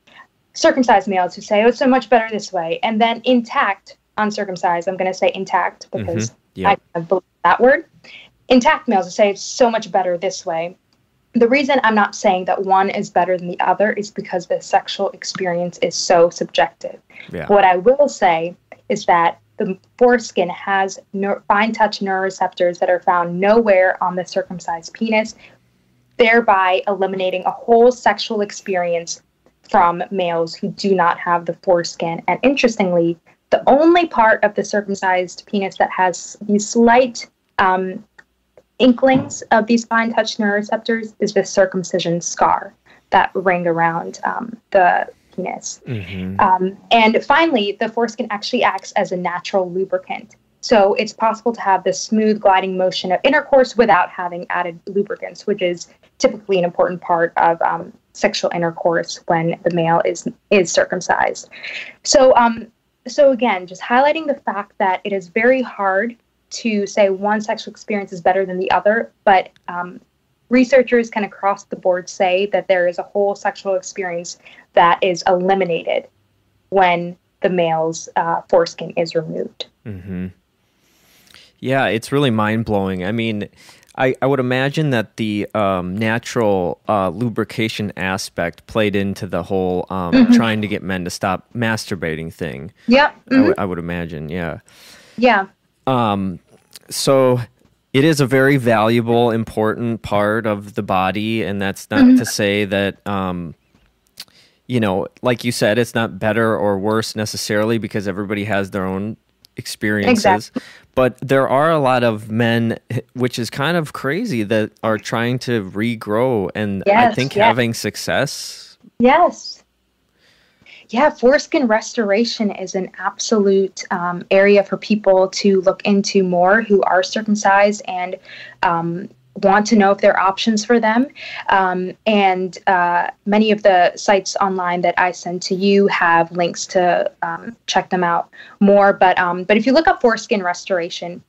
S2: circumcised males who say, oh, it's so much better this way. And then intact, uncircumcised, I'm going to say intact because
S1: Yep.
S2: I kind of believe that word. Intact males who say it's so much better this way. The reason I'm not saying that one is better than the other is because the sexual experience is so subjective.
S1: Yeah.
S2: What I will say is that the foreskin has fine touch neuroreceptors that are found nowhere on the circumcised penis, thereby eliminating a whole sexual experience from males who do not have the foreskin. And interestingly, the only part of the circumcised penis that has these slight um, inklings of these fine touch neuroreceptors is the circumcision scar that ring around um, the penis.
S1: Mhm.
S2: Um, and finally, the foreskin actually acts as a natural lubricant. So it's possible to have the smooth gliding motion of intercourse without having added lubricants, which is typically an important part of um, sexual intercourse when the male is is circumcised. So, um, so again, just highlighting the fact that it is very hard to say one sexual experience is better than the other, but um, researchers can across the board say that there is a whole sexual experience that is eliminated when the male's uh, foreskin is removed.
S1: hmm Yeah, it's really mind blowing. I mean, I, I would imagine that the um, natural uh, lubrication aspect played into the whole um,
S2: Mm-hmm.
S1: trying to get men to stop masturbating thing.
S2: Yep.
S1: I would- I would imagine, yeah.
S2: Yeah.
S1: Um, so it is a very valuable, important part of the body, and that's not to say that, um, you know, like you said, it's not better or worse necessarily because everybody has their own experiences.
S2: Exactly.
S1: But there are a lot of men, which is kind of crazy, that are trying to regrow, and I think
S2: yes.
S1: having success.
S2: Yes. Yeah, foreskin restoration is an absolute um, area for people to look into more who are circumcised and um, want to know if there are options for them. Um, and uh, many of the sites online that I send to you have links to um, check them out more. But um, but if you look up foreskin restoration,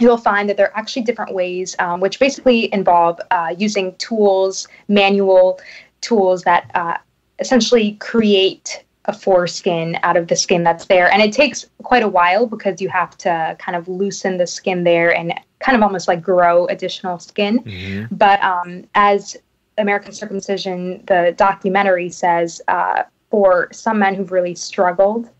S2: you'll find that there are actually different ways, um, which basically involve uh, using tools, manual tools that uh, essentially create a foreskin out of the skin that's there. And it takes quite a while because you have to kind of loosen the skin there and kind of almost like grow additional skin.
S1: Mhm.
S2: But um, as American Circumcision, the documentary says, uh, for some men who've really struggled,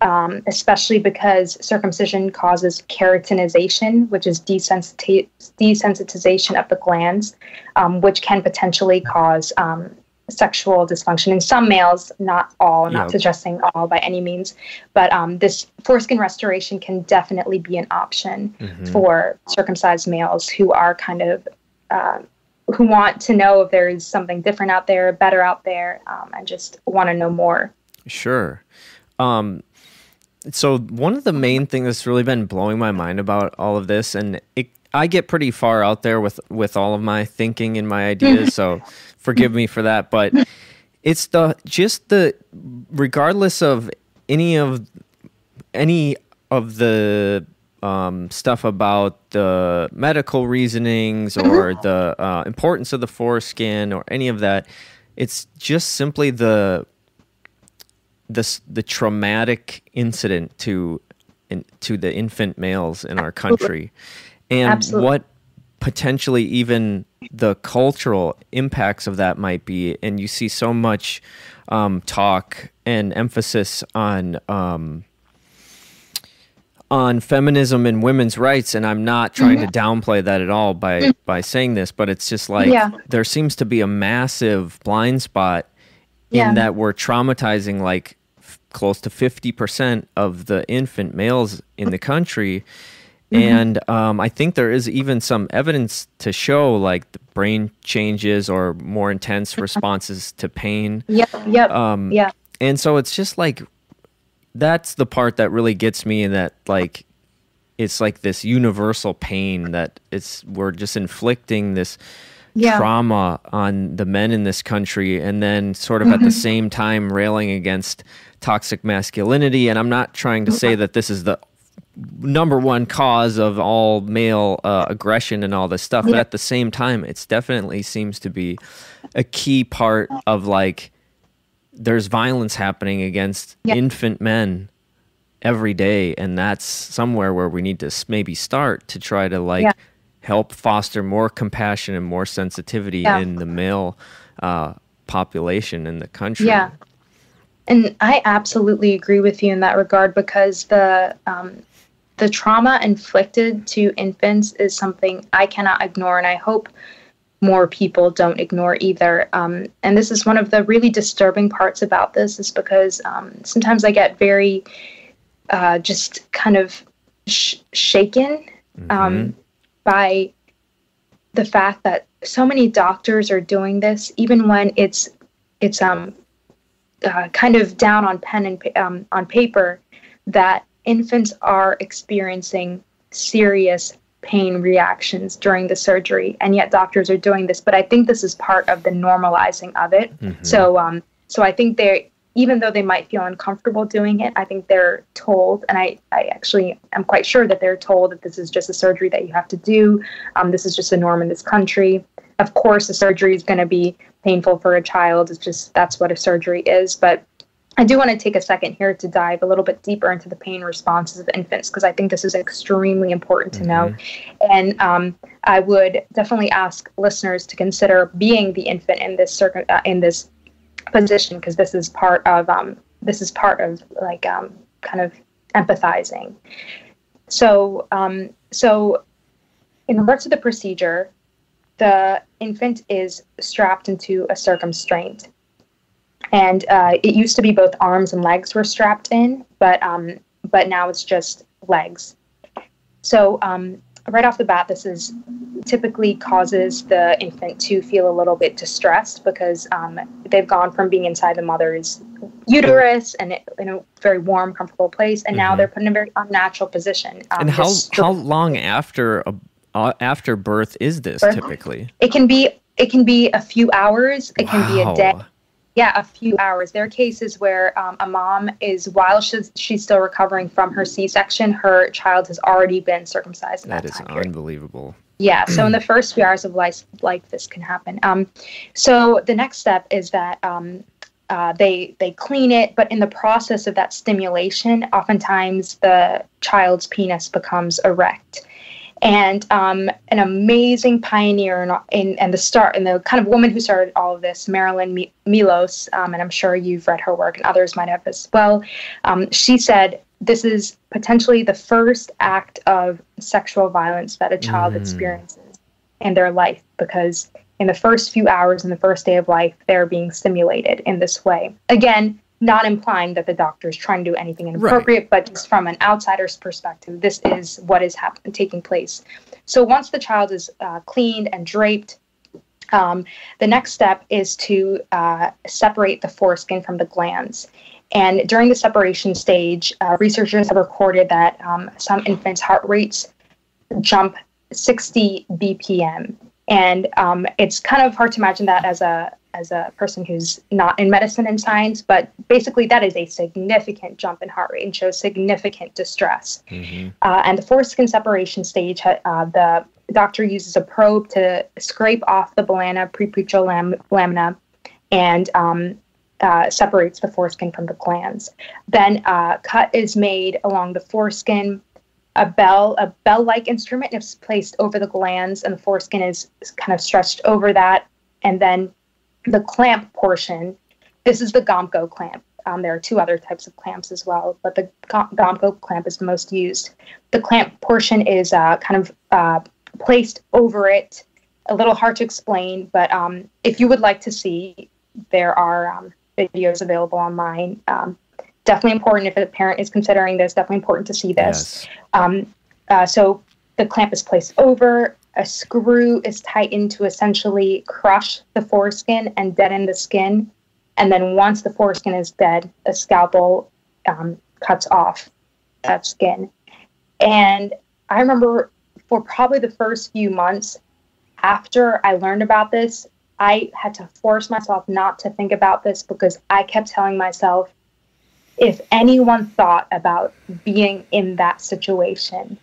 S2: um, especially because circumcision causes keratinization, which is desensiti- desensitization of the glans, um, which can potentially cause um, sexual dysfunction in some males, not all, not
S1: Yeah.
S2: suggesting all by any means. But um, this foreskin restoration can definitely be an option
S1: Mhm.
S2: for circumcised males who are kind of uh, who want to know if there is something different out there, better out there, um, and just want to know more.
S1: Sure. Um, so one of the main things that's really been blowing my mind about all of this, and it, I get pretty far out there with with all of my thinking and my ideas, so forgive me for that. But it's the just the regardless of any of any of the um, stuff about the medical reasonings or the uh, importance of the foreskin or any of that. It's just simply the this the traumatic incident to in, to the infant males in our country, and
S2: Absolutely.
S1: what potentially even the cultural impacts of that might be. And you see so much um, talk and emphasis on um, on feminism and women's rights and I'm not trying mm-hmm. to downplay that at all by mm-hmm. by saying this but it's just like yeah. there seems to be a massive blind spot in that we're traumatizing like f- close to 50% of the infant males in the country mm-hmm. and um, I think there is even some evidence to show like the brain changes or more intense responses to pain
S2: yep yep um, yeah
S1: and so it's just like that's the part that really gets me and that like it's like this universal pain that it's we're just inflicting this yeah. trauma on the men in this country and then sort of mm-hmm. at the mm-hmm. same time railing against toxic masculinity and i'm not trying to say mm-hmm. that this is the number one cause of all male uh, aggression and all this stuff yeah. but at the same time it's definitely seems to be a key part of like there's violence happening against infant men every day and that's somewhere where we need to maybe start to try to like yeah. help foster more compassion and more sensitivity yeah. in the male uh, population in the country
S2: yeah and i absolutely agree with you in that regard because the um, the trauma inflicted to infants is something i cannot ignore and i hope more people don't ignore either. Um, and this is one of the really disturbing parts about this, is because um, sometimes I get very uh, just kind of sh- shaken um, mm-hmm. by the fact that so many doctors are doing this, even when it's it's um uh, kind of down on pen and um, on paper that infants are experiencing serious pain reactions during the surgery, and yet doctors are doing this. But I think this is part of the normalizing of it. Mm-hmm. So, um, so I think they, even though they might feel uncomfortable doing it, I think they're told, and I, I actually am quite sure that they're told that this is just a surgery that you have to do. Um, this is just a norm in this country. Of course, the surgery is going to be painful for a child. It's just that's what a surgery is. But I do want to take a second here to dive a little bit deeper into the pain responses of infants because I think this is extremely important to mm-hmm. know. And um, I would definitely ask listeners to consider being the infant in this circ- uh, in this position because this is part of um, this is part of like um, kind of empathizing. So um, so in regards to the procedure, the infant is strapped into a circumstraint and uh, it used to be both arms and legs were strapped in, but um, but now it's just legs. So um, right off the bat, this is typically causes the infant to feel a little bit distressed because um, they've gone from being inside the mother's uterus and it, in a very warm, comfortable place, and mm-hmm. now they're put in a very unnatural position.
S1: Um, and how how long after a, uh, after birth is this birth? typically?
S2: It can be it can be a few hours. It wow. can be a day. Yeah, a few hours. There are cases where um, a mom is, while she's, she's still recovering from her C section, her child has already been circumcised.
S1: that, that is unbelievable.
S2: Yeah, so in the first few hours of life, life this can happen. Um, so the next step is that um, uh, they they clean it, but in the process of that stimulation, oftentimes the child's penis becomes erect and um, an amazing pioneer in, in, and the start and the kind of woman who started all of this, Marilyn Milos, um, and I'm sure you've read her work and others might have as well. Um, she said this is potentially the first act of sexual violence that a child mm. experiences in their life because in the first few hours in the first day of life they're being stimulated in this way. Again, not implying that the doctor is trying to do anything inappropriate, right. but just from an outsider's perspective, this is what is happen- taking place. So once the child is uh, cleaned and draped, um, the next step is to uh, separate the foreskin from the glans. And during the separation stage, uh, researchers have recorded that um, some infants' heart rates jump 60 BPM. And um, it's kind of hard to imagine that as a as a person who's not in medicine and science, but basically that is a significant jump in heart rate and shows significant distress. Mm-hmm. Uh, and the foreskin separation stage, uh, the doctor uses a probe to scrape off the balanopreputial lam- lamina and um, uh, separates the foreskin from the glans. Then a uh, cut is made along the foreskin. A bell, a bell-like instrument is placed over the glans, and the foreskin is kind of stretched over that. And then the clamp portion, this is the Gomco clamp. Um, there are two other types of clamps as well, but the Gomco clamp is the most used. The clamp portion is uh, kind of uh, placed over it. A little hard to explain, but um, if you would like to see, there are um, videos available online. Um, definitely important if a parent is considering this. Definitely important to see this. Yes. Um, uh, so the clamp is placed over. A screw is tightened to essentially crush the foreskin and deaden the skin. And then once the foreskin is dead, a scalpel um, cuts off that skin. And I remember for probably the first few months after I learned about this, I had to force myself not to think about this because I kept telling myself if anyone thought about being in that situation,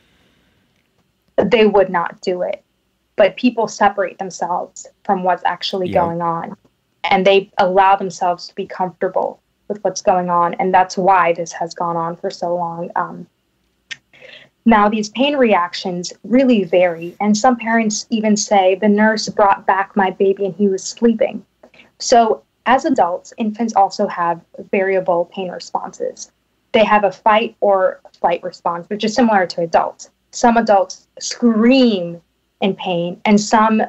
S2: they would not do it. But people separate themselves from what's actually yep. going on and they allow themselves to be comfortable with what's going on. And that's why this has gone on for so long. Um, now, these pain reactions really vary, and some parents even say the nurse brought back my baby and he was sleeping. So, as adults, infants also have variable pain responses. They have a fight or flight response, which is similar to adults. Some adults scream in pain, and some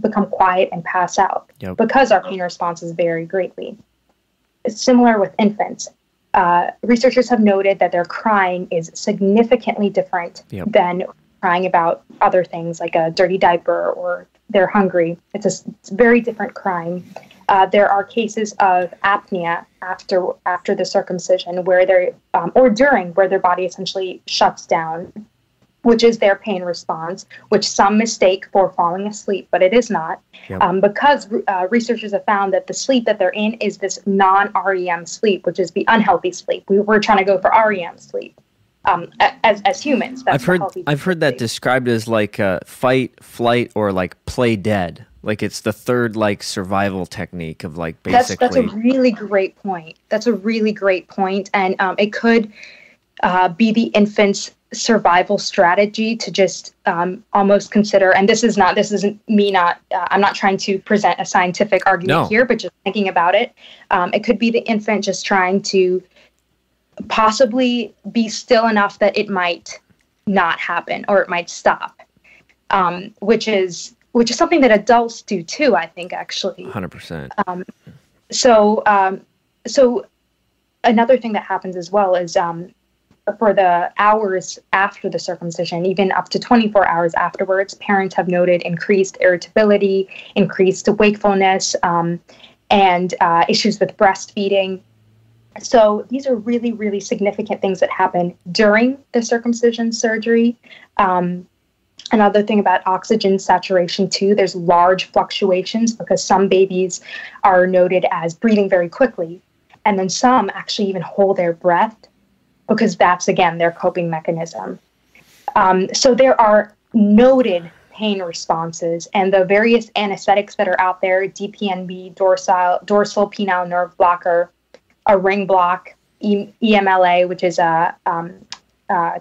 S2: become quiet and pass out yep. because our pain responses vary greatly. It's similar with infants uh, researchers have noted that their crying is significantly different yep. than crying about other things like a dirty diaper or they're hungry. It's a it's very different crying. Uh, there are cases of apnea after after the circumcision where they um, or during where their body essentially shuts down which is their pain response, which some mistake for falling asleep, but it is not, yep. um, because uh, researchers have found that the sleep that they're in is this non REM sleep, which is the unhealthy sleep. We were trying to go for REM sleep. Um, as, as humans,
S1: I've heard I've heard that described as like a fight, flight, or like play dead. Like it's the third like survival technique of like basically.
S2: That's, that's a really great point. That's a really great point, and um, it could uh, be the infant's survival strategy to just um, almost consider and this is not this isn't me not uh, i'm not trying to present a scientific argument no. here but just thinking about it. Um, it could be the infant just trying to possibly be still enough that it might not happen or it might stop. Um, which is which is something that adults do too i think actually.
S1: 100%
S2: um, so um, so another thing that happens as well is um, for the hours after the circumcision, even up to 24 hours afterwards, parents have noted increased irritability, increased wakefulness, um, and uh, issues with breastfeeding. So these are really, really significant things that happen during the circumcision surgery. Um, another thing about oxygen saturation, too, there's large fluctuations because some babies are noted as breathing very quickly, and then some actually even hold their breath because that's again their coping mechanism. Um, so there are noted pain responses, and the various anesthetics that are out there DPNB, dorsal, dorsal penile nerve blocker, a ring block, e- EMLA, which is a, um,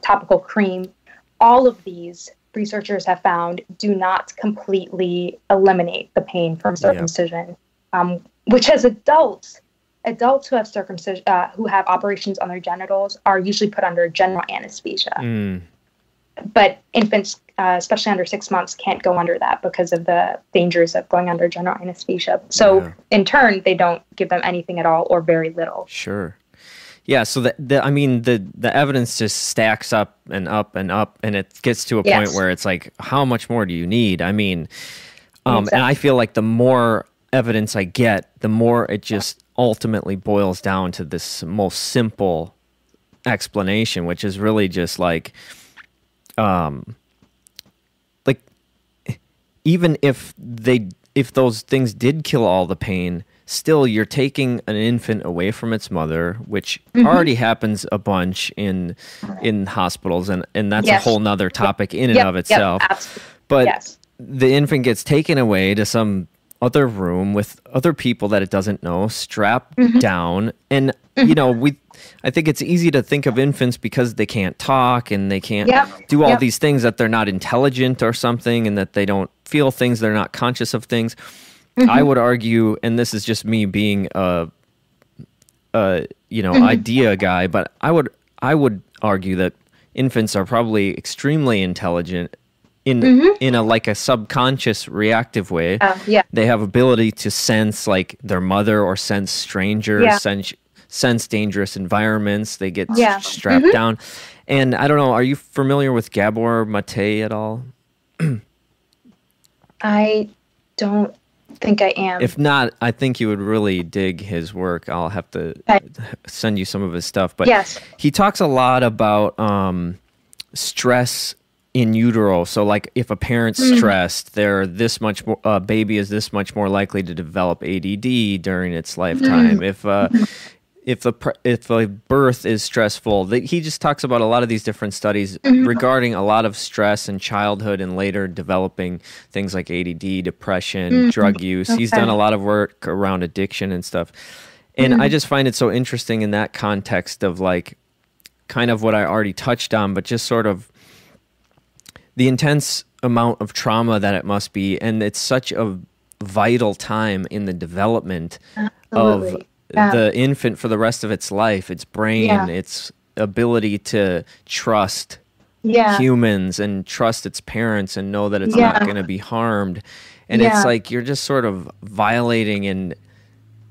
S2: topical cream. All of these researchers have found do not completely eliminate the pain from circumcision, yeah. um, which as adults adults who have circumcision, uh, who have operations on their genitals, are usually put under general anesthesia. Mm. But infants, uh, especially under six months, can't go under that because of the dangers of going under general anesthesia. So, yeah. in turn, they don't give them anything at all or very little.
S1: Sure. Yeah, so the, the I mean the the evidence just stacks up and up and up, and it gets to a yes. point where it's like, how much more do you need? I mean, um, exactly. and I feel like the more evidence I get, the more it just ultimately boils down to this most simple explanation, which is really just like, um, like even if they if those things did kill all the pain, still you're taking an infant away from its mother, which mm-hmm. already happens a bunch in in hospitals, and and that's yes. a whole nother topic in and yep. of itself. Yep. But yes. the infant gets taken away to some other room with other people that it doesn't know, strapped mm-hmm. down. And, mm-hmm. you know, we, I think it's easy to think of infants because they can't talk and they can't yep. do all yep. these things that they're not intelligent or something and that they don't feel things, they're not conscious of things. Mm-hmm. I would argue, and this is just me being a, a you know idea guy, but I would I would argue that infants are probably extremely intelligent in in a like a subconscious reactive way.
S2: Uh, yeah.
S1: They have ability to sense like their mother or sense strangers,
S2: Yeah.
S1: sense sense dangerous environments. They get
S2: Yeah.
S1: strapped down. And I don't know, are you familiar with Gabor Mate at all?
S2: I don't think I am.
S1: If not, I think you would really dig his work. I'll have to
S2: Okay.
S1: send you some of his stuff. But
S2: Yes.
S1: he talks a lot about um, stress in utero. So, like, if a parent's
S2: Mm.
S1: stressed, they're this much more. A baby is this much more likely to develop ADD during its lifetime. Mm-hmm. If uh, mm-hmm. if the if the birth is stressful, that he just talks about a lot of these different studies regarding a lot of stress in childhood and later developing things like ADD, depression, drug use. He's done a lot of work around addiction and stuff. And I just find it so interesting in that context of like kind of what I already touched on, but just sort of the intense amount of trauma that it must be. And it's such a vital time in the development of
S2: Yeah.
S1: the infant for the rest of its life, its brain,
S2: Yeah.
S1: its ability to trust
S2: yeah.
S1: humans and trust its parents and know that it's not going to be harmed. And it's like you're just sort of violating and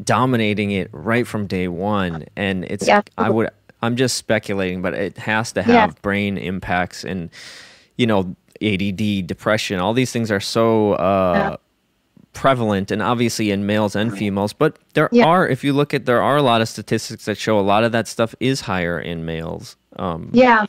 S1: dominating it right from day one. And it's. I would I'm just speculating, but it has to have brain impacts and you know ADD, depression, all these things are so uh, prevalent and obviously in males and females. But there
S2: Yeah.
S1: are, if you look at, there are a lot of statistics that show a lot of that stuff is higher in males. Um,
S2: Yeah.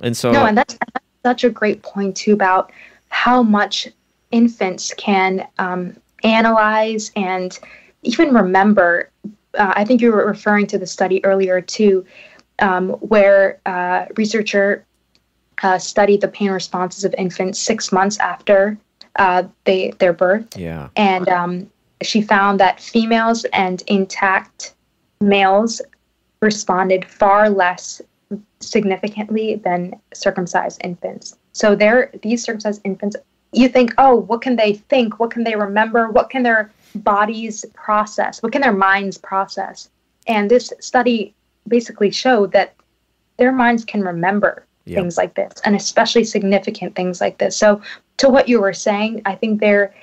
S1: and so
S2: No, and that's, that's such a great point too about how much infants can um, analyze and even remember. Uh, I think you were referring to the study earlier too, um, where uh, researcher uh, studied the pain responses of infants six months after uh, they their birth,
S1: yeah.
S2: and um, she found that females and intact males responded far less significantly than circumcised infants. So they're these circumcised infants. You think, oh, what can they think? What can they remember? What can their bodies process? What can their minds process? And this study basically showed that their minds can remember
S1: Yep.
S2: things like this, and especially significant things like this. So, to what you were saying, I think there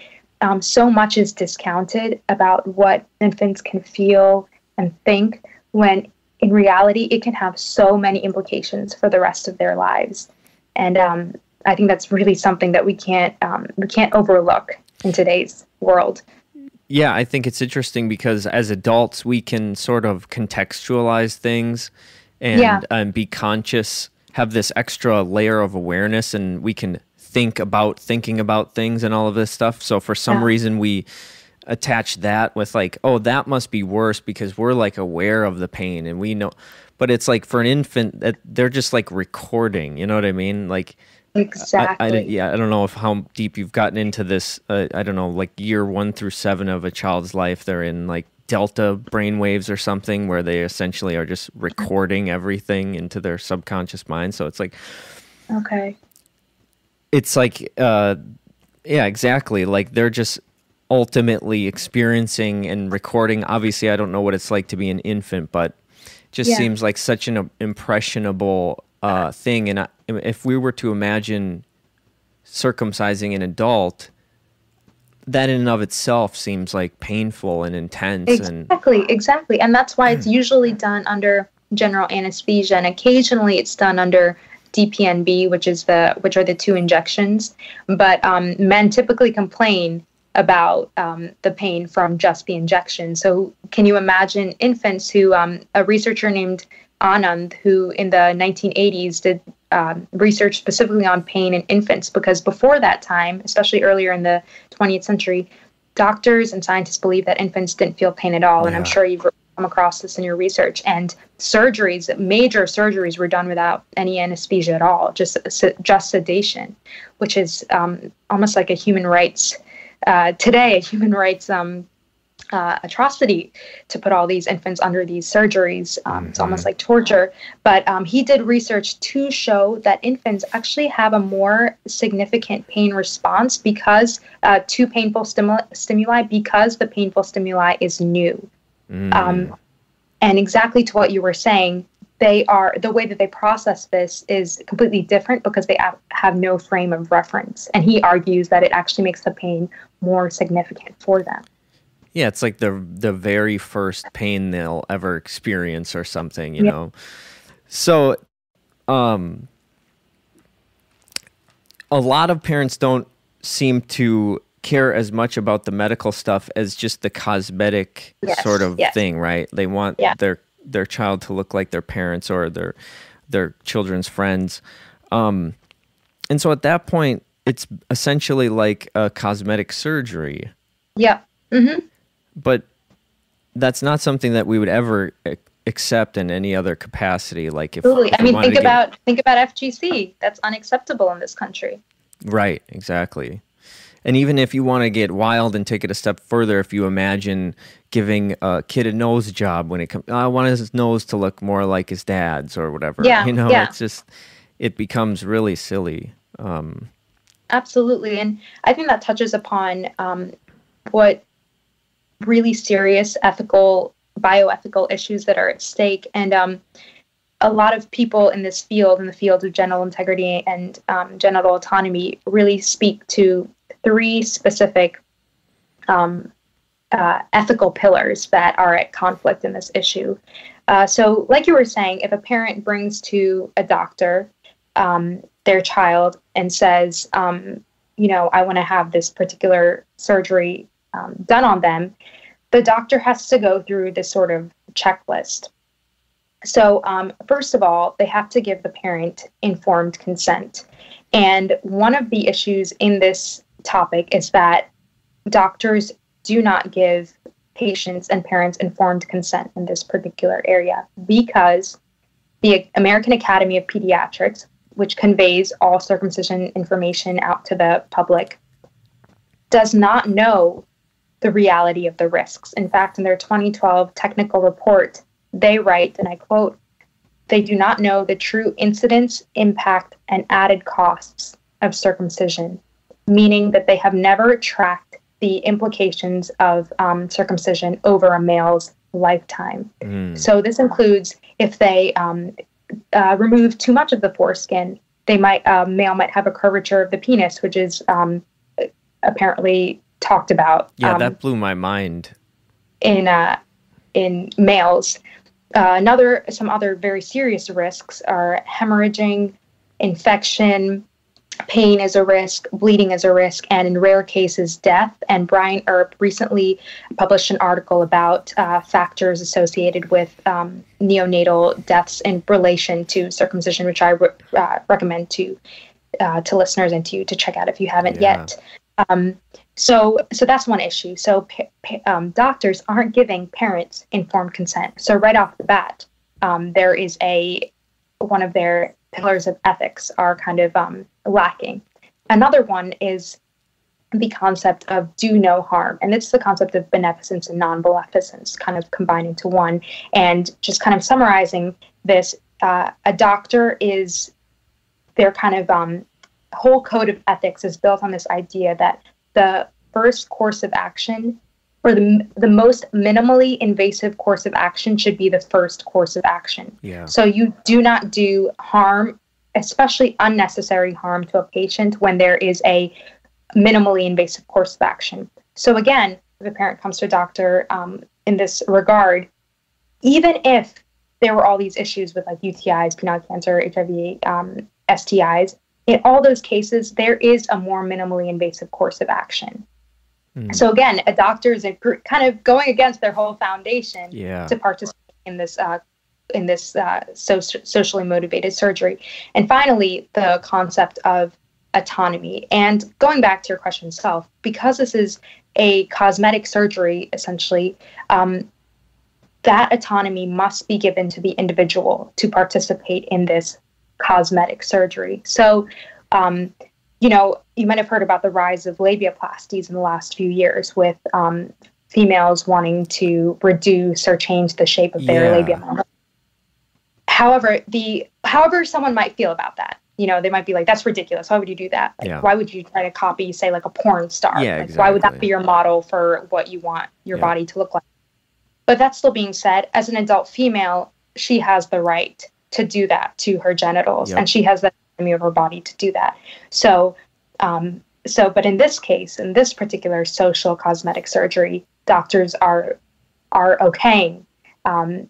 S2: um, so much is discounted about what infants can feel and think when in reality it can have so many implications for the rest of their lives and um, i think that's really something that we can't um, we can't overlook in today's world
S1: Yeah, I think it's interesting because as adults, we can sort of contextualize things and
S2: Yeah.
S1: um, be conscious, have this extra layer of awareness, and we can think about thinking about things and all of this stuff. So for some
S2: Yeah.
S1: reason, we attach that with like, oh, that must be worse because we're like aware of the pain and we know. But it's like for an infant, that they're just like recording. You know what I mean? Like.
S2: Exactly
S1: I, don't- yeah, I don't know if how deep you've gotten into this. Uh, I don't know, like year one through seven of a child's life, they're in like delta brainwaves or something, where they essentially are just recording everything into their subconscious mind. So it's like
S2: okay
S1: it's like, uh, yeah, exactly. Like they're just ultimately experiencing and recording. Obviously, I don't know what it's like to be an infant, but it just
S2: Yeah.
S1: seems like such an impressionable uh, thing. And I, if we were to imagine circumcising an adult, that in and of itself seems like painful and intense and
S2: exactly exactly. And that's why it's usually done under general anesthesia and occasionally it's done under dpnb which is the which are the two injections. But um, men typically complain about um, the pain from just the injection. So can you imagine infants who um, a researcher named anand who in the 1980s did um, research specifically on pain in infants because before that time especially earlier in the 20th century doctors and scientists believed that infants didn't feel pain at all and i'm sure you've come across this in your research and surgeries major surgeries were done without any anesthesia at all just just sedation which is um, almost like a human rights uh, today a human rights um, uh, atrocity to put all these infants under these surgeries. Um, It's almost like torture. But um, he did research to show that infants actually have a more significant pain response because uh, to painful stimuli, stimuli because the painful stimuli is new.
S1: Mm.
S2: Um, And exactly to what you were saying, they are the way that they process this is completely different because they have no frame of reference. And he argues that it actually makes the pain more significant for them.
S1: Yeah, it's like the the very first pain they'll ever experience or something, you yeah. know. So um a lot of parents don't seem to care as much about the medical stuff as just the cosmetic yes, sort of yes. thing, right? They want yeah. their their child to look like their parents or their their children's friends. Um, and so at that point, it's essentially like a cosmetic surgery.
S2: Yeah. Mm-hmm.
S1: But that's not something that we would ever accept in any other capacity. Like if,
S2: Absolutely. If I mean, think about get... think about FGC. That's unacceptable in this country.
S1: Right. Exactly. And even if you want to get wild and take it a step further, if you imagine giving a kid a nose job when it comes, I want his nose to look more like his dad's or whatever.
S2: Yeah,
S1: you know,
S2: yeah.
S1: it's just it becomes really silly. Um,
S2: Absolutely, and I think that touches upon um, what really serious ethical, bioethical issues that are at stake, and um, a lot of people in this field, in the field of genital integrity and um, genital autonomy, really speak to three specific um, uh, ethical pillars that are at conflict in this issue. Uh, so, like you were saying, if a parent brings to a doctor um, their child and says, um, you know, I want to have this particular surgery um, done on them, the doctor has to go through this sort of checklist. So, um, first of all, they have to give the parent informed consent. And one of the issues in this topic is that doctors do not give patients and parents informed consent in this particular area because the American Academy of Pediatrics, which conveys all circumcision information out to the public, does not know the reality of the risks. In fact, in their 2012 technical report, they write, and I quote, they do not know the true incidence, impact, and added costs of circumcision, meaning that they have never tracked the implications of um, circumcision over a male's lifetime. Mm. So this includes if they um, uh, remove too much of the foreskin, they might a male might have a curvature of the penis, which is um, apparently talked about.
S1: Yeah, that um, blew my mind.
S2: In uh, in males, uh, another some other very serious risks are hemorrhaging, infection, pain is a risk, bleeding is a risk, and in rare cases, death. And Brian Earp recently published an article about uh, factors associated with um, neonatal deaths in relation to circumcision, which I re- uh, recommend to uh, to listeners and to you to check out if you haven't yeah. yet. Um, so, so that's one issue. So, pa- pa- um, doctors aren't giving parents informed consent. So, right off the bat, um, there is a one of their pillars of ethics are kind of um, lacking. Another one is the concept of do no harm. And it's the concept of beneficence and non maleficence kind of combined into one. And just kind of summarizing this, uh, a doctor is their kind of um, whole code of ethics is built on this idea that the first course of action or the, the most minimally invasive course of action should be the first course of action.
S1: Yeah.
S2: So you do not do harm, especially unnecessary harm to a patient when there is a minimally invasive course of action. So again, if a parent comes to a doctor um, in this regard, even if there were all these issues with like UTIs, penile cancer, HIV, um, STIs, in all those cases, there is a more minimally invasive course of action. Mm. So again, a doctor is kind of going against their whole foundation
S1: yeah.
S2: to participate in this uh, in this uh, so- socially motivated surgery. And finally, the concept of autonomy. And going back to your question itself, because this is a cosmetic surgery, essentially, um, that autonomy must be given to the individual to participate in this cosmetic surgery. So, um, you know, you might have heard about the rise of labiaplasties in the last few years with um, females wanting to reduce or change the shape of their yeah. labia. However, the however someone might feel about that, you know, they might be like, "That's ridiculous. Why would you do that? Like,
S1: yeah.
S2: Why would you try to copy, say, like a porn star?
S1: Yeah,
S2: like,
S1: exactly.
S2: Why would that be your model for what you want your
S1: yeah.
S2: body to look like?" but that's still being said. As an adult female, she has the right to do that to her genitals, yep. and she has the autonomy of her body to do that. So, um, so, but in this case, in this particular social cosmetic surgery, doctors are are okaying um,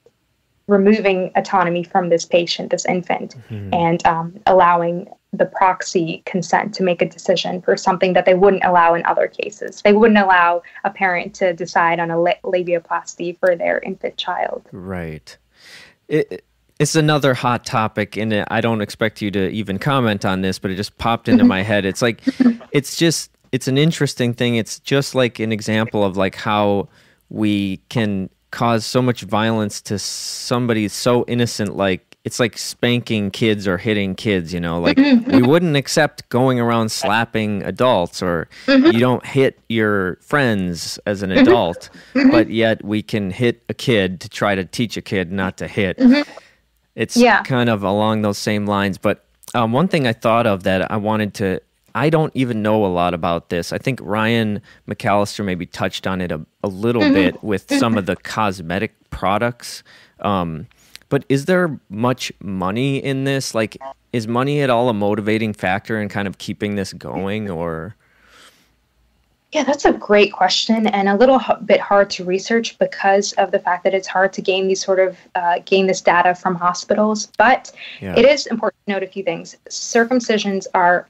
S2: removing autonomy from this patient, this infant, mm-hmm. and um, allowing the proxy consent to make a decision for something that they wouldn't allow in other cases. They wouldn't allow a parent to decide on a la- labiaplasty for their infant child.
S1: Right. It, it's another hot topic, and I don't expect you to even comment on this, but it just popped into my head. It's like, it's just, it's an interesting thing. It's just like an example of like how we can cause so much violence to somebody so innocent like it's like spanking kids or hitting kids you know like mm-hmm. we wouldn't accept going around slapping adults or mm-hmm. you don't hit your friends as an mm-hmm. adult but yet we can hit a kid to try to teach a kid not to hit. It's yeah. kind of along those same lines but um, one thing i thought of that i wanted to I don't even know a lot about this. I think Ryan McAllister maybe touched on it a, a little mm-hmm. bit with some of the cosmetic products. Um, but is there much money in this? Like, is money at all a motivating factor in kind of keeping this going or?
S2: Yeah, that's a great question and a little h- bit hard to research because of the fact that it's hard to gain these sort of uh, gain this data from hospitals. But yeah. it is important to note a few things. Circumcisions are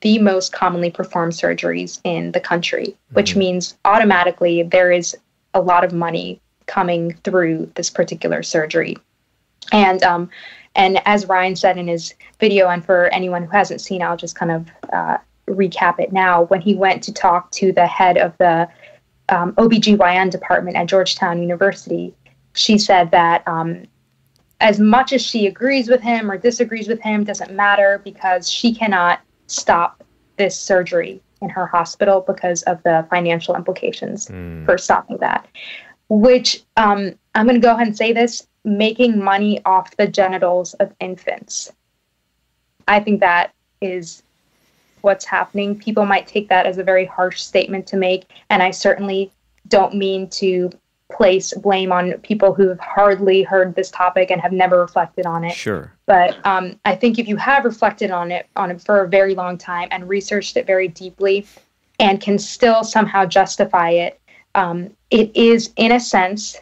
S2: the most commonly performed surgeries in the country, which mm-hmm. means automatically there is a lot of money coming through this particular surgery. And um, and as Ryan said in his video, and for anyone who hasn't seen, I'll just kind of uh, recap it now. When he went to talk to the head of the um, OBGYN department at Georgetown University, she said that um, as much as she agrees with him or disagrees with him doesn't matter because she cannot stop this surgery in her hospital because of the financial implications mm. for stopping that. Which um, I'm going to go ahead and say this making money off the genitals of infants. I think that is what's happening. People might take that as a very harsh statement to make, and I certainly don't mean to place blame on people who have hardly heard this topic and have never reflected on it.
S1: Sure.
S2: But um, I think if you have reflected on it on it for a very long time and researched it very deeply, and can still somehow justify it, um, it is in a sense,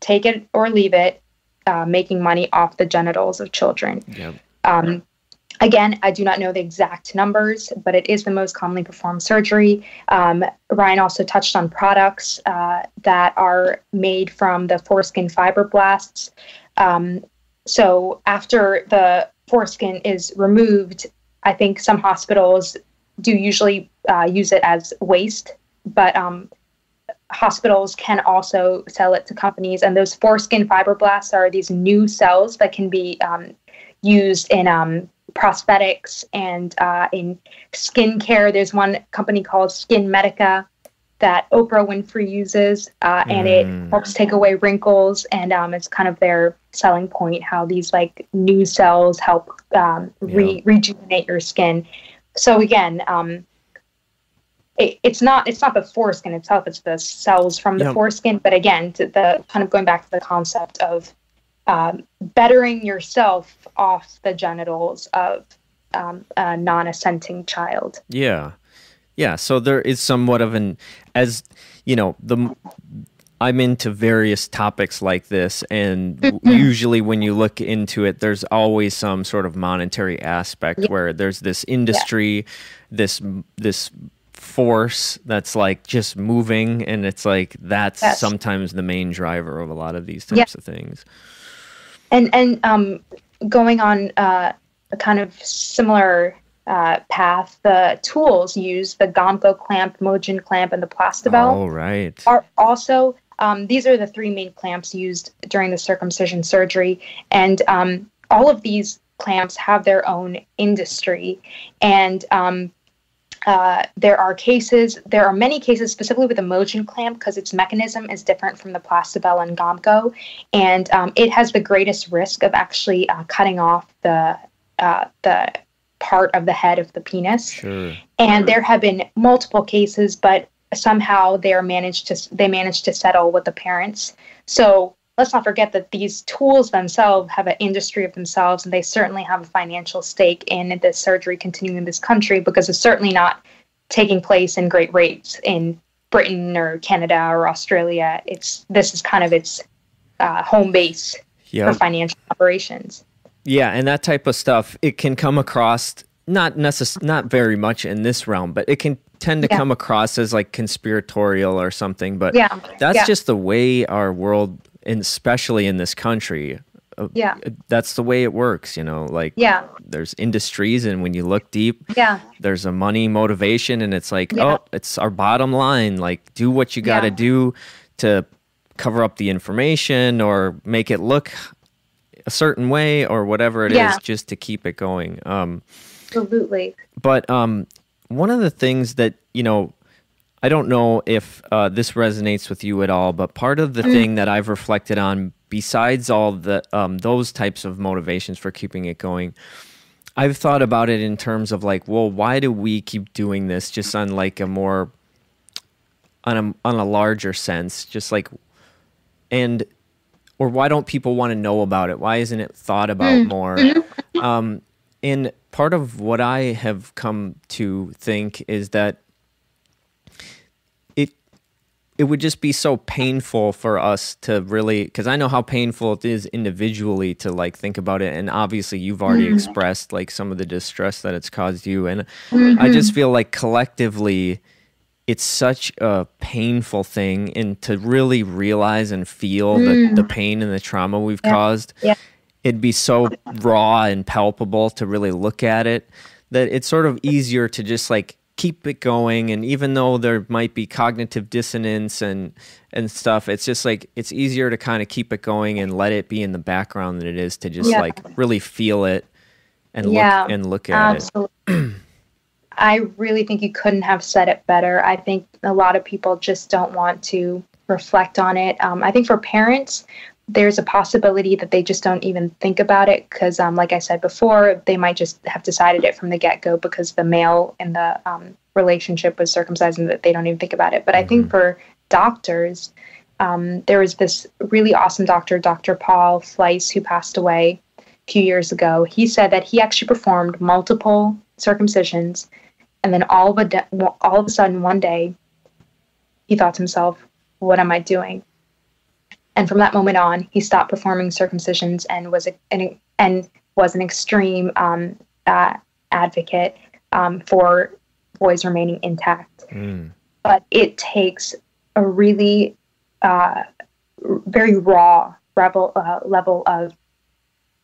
S2: take it or leave it, uh, making money off the genitals of children. Yep. Um, Again, I do not know the exact numbers, but it is the most commonly performed surgery. Um, Ryan also touched on products uh, that are made from the foreskin fibroblasts. Um, so after the foreskin is removed, I think some hospitals do usually uh, use it as waste, but um, hospitals can also sell it to companies. And those foreskin fibroblasts are these new cells that can be um, used in um, prosthetics and uh, in skincare. There's one company called SkinMedica that Oprah Winfrey uses, uh, and mm. it helps take away wrinkles. And um, it's kind of their selling point how these like new cells help um, re- yeah. rejuvenate your skin. So again, um, it, it's not it's not the foreskin itself; it's the cells from the foreskin. But again, to the kind of going back to the concept of um, bettering yourself off the genitals of um, a non-assenting child.
S1: Yeah, yeah. So there is somewhat of an as you know the. I'm into various topics like this, and mm-hmm. usually when you look into it, there's always some sort of monetary aspect yeah. where there's this industry, yeah. this this force that's like just moving, and it's like that's sometimes the main driver of a lot of these types yeah. of things
S2: and and um, going on uh, a kind of similar uh, path, the tools used, the Gomco clamp, Mogen clamp, and the Plastibell,
S1: oh, right.
S2: are also um, these are the three main clamps used during the circumcision surgery, and um, all of these clamps have their own industry, and um, uh, there are cases, there are many cases specifically with the Mogen clamp because its mechanism is different from the Plastibell and Gomco, and um, it has the greatest risk of actually uh, cutting off the uh, the part of the head of the penis.
S1: Sure.
S2: And there have been multiple cases, but somehow they are managed to they managed to settle with the parents. So let's not forget that these tools themselves have an industry of themselves, and they certainly have a financial stake in this surgery continuing in this country because it's certainly not taking place in great rates in Britain or Canada or Australia. It's this is kind of its uh, home base yep. for financial operations.
S1: Yeah, and that type of stuff it can come across not necess- not very much in this realm, but it can tend to yeah. come across as like conspiratorial or something. But yeah. that's yeah. just the way our world, and especially in this country, uh, yeah, that's the way it works. You know, like yeah, there's industries, and when you look deep, yeah, there's a money motivation, and it's like, yeah. oh, it's our bottom line. Like, do what you got to do to cover up the information or make it look a certain way or whatever it is, just to keep it going. Um,
S2: Absolutely.
S1: But um, one of the things that you know i don't know if uh, this resonates with you at all but part of the mm. thing that i've reflected on besides all the um, those types of motivations for keeping it going i've thought about it in terms of like well why do we keep doing this just on like a more on a on a larger sense just like and or why don't people want to know about it why isn't it thought about mm. more mm-hmm. um, and part of what I have come to think is that it it would just be so painful for us to really because I know how painful it is individually to like think about it and obviously you've already mm-hmm. expressed like some of the distress that it's caused you and mm-hmm. I just feel like collectively it's such a painful thing and to really realize and feel mm. the, the pain and the trauma we've yeah. caused yeah it'd be so raw and palpable to really look at it that it's sort of easier to just like keep it going and even though there might be cognitive dissonance and and stuff it's just like it's easier to kind of keep it going and let it be in the background than it is to just yeah. like really feel it and yeah, look and look at absolutely. it
S2: I really think you couldn't have said it better. I think a lot of people just don't want to reflect on it. Um, I think for parents, there's a possibility that they just don't even think about it because, um, like I said before, they might just have decided it from the get go because the male in the um, relationship was circumcised and that they don't even think about it. But mm-hmm. I think mm-hmm. for doctors, um, there was this really awesome doctor, Dr. Paul Fleiss, who passed away a few years ago. He said that he actually performed multiple circumcisions, and then all of a de- all of a sudden one day, he thought to himself, "What am I doing?" And from that moment on, he stopped performing circumcisions and was a, an, and was an extreme um, uh, advocate um, for boys remaining intact. Mm. But it takes a really uh, very raw rebel, uh, level of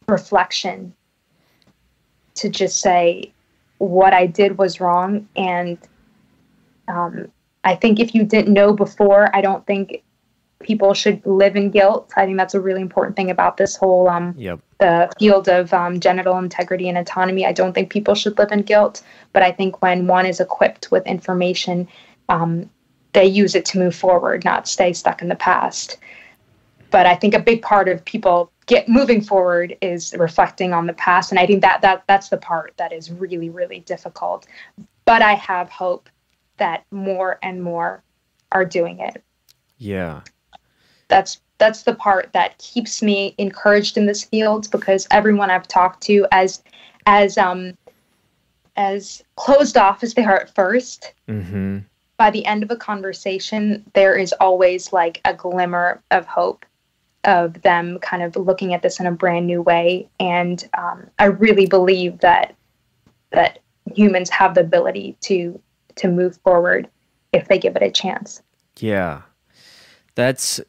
S2: reflection to just say what I did was wrong. And um, I think if you didn't know before, I don't think people should live in guilt. I think that's a really important thing about this whole um, yep. the field of um, genital integrity and autonomy. I don't think people should live in guilt, but I think when one is equipped with information, um, they use it to move forward, not stay stuck in the past. But I think a big part of people get moving forward is reflecting on the past, and I think that that that's the part that is really really difficult. But I have hope that more and more are doing it.
S1: Yeah
S2: that's that's the part that keeps me encouraged in this field because everyone I've talked to, as as um as closed off as they are at 1st mm-hmm. by the end of a conversation, there is always like a glimmer of hope of them kind of looking at this in a brand new way. And um, I really believe that that humans have the ability to to move forward if they give it a chance.
S1: Yeah, that's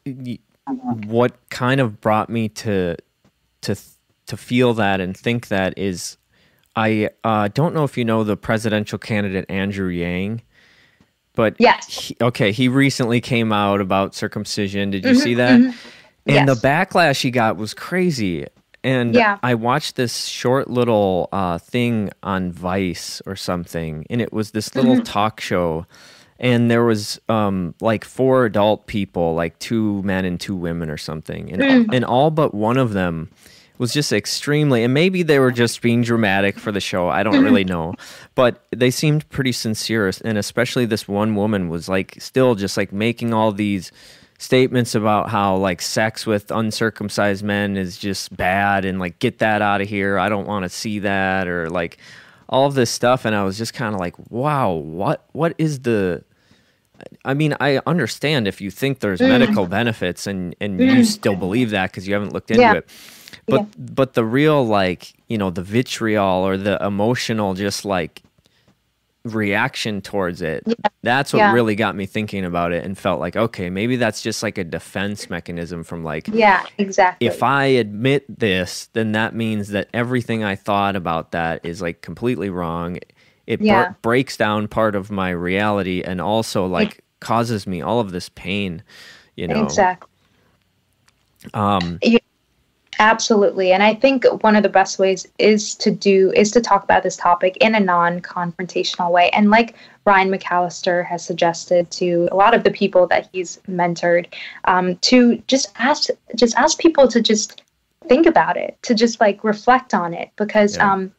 S1: what kind of brought me to to to feel that and think that is I uh, don't know if you know the presidential candidate Andrew Yang, but
S2: yes,
S1: he, okay, he recently came out about circumcision. Did you mm-hmm, see that? Mm-hmm. And yes. the backlash he got was crazy. And yeah. I watched this short little uh, thing on Vice or something, and it was this little mm-hmm. talk show and there was um, like four adult people, like two men and two women or something, and mm. and all but one of them was just extremely, and maybe they were just being dramatic for the show. I don't really know, but they seemed pretty sincere, and especially this one woman was like still just like making all these statements about how like sex with uncircumcised men is just bad and like get that out of here. I don't want to see that or like all of this stuff and I was just kind of like, wow, what what is the I mean, I understand if you think there's mm. medical benefits and and mm. you still believe that cuz you haven't looked into yeah. it but yeah. but the real like you know the vitriol or the emotional just like reaction towards it yeah. that's what really got me thinking about it and felt like okay maybe that's just like a defense mechanism from like
S2: yeah exactly
S1: if i admit this then that means that everything i thought about that is like completely wrong it yeah. breaks down part of my reality and also like causes me all of this pain you know
S2: exactly um Absolutely. And I think one of the best ways is to do is to talk about this topic in a non-confrontational way. And like Ryan McAllister has suggested to a lot of the people that he's mentored, um, to just ask just ask people to just think about it, to just like reflect on it. Because yeah. um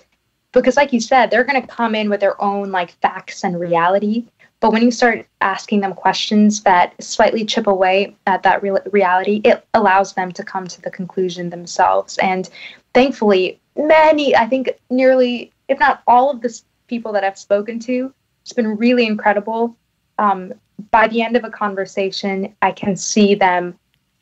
S2: because like you said, they're gonna come in with their own like facts and reality. But when you start asking them questions that slightly chip away at that re- reality, it allows them to come to the conclusion themselves. And thankfully, many, I think nearly, if not all of the people that I've spoken to, it's been really incredible. Um, by the end of a conversation, I can see them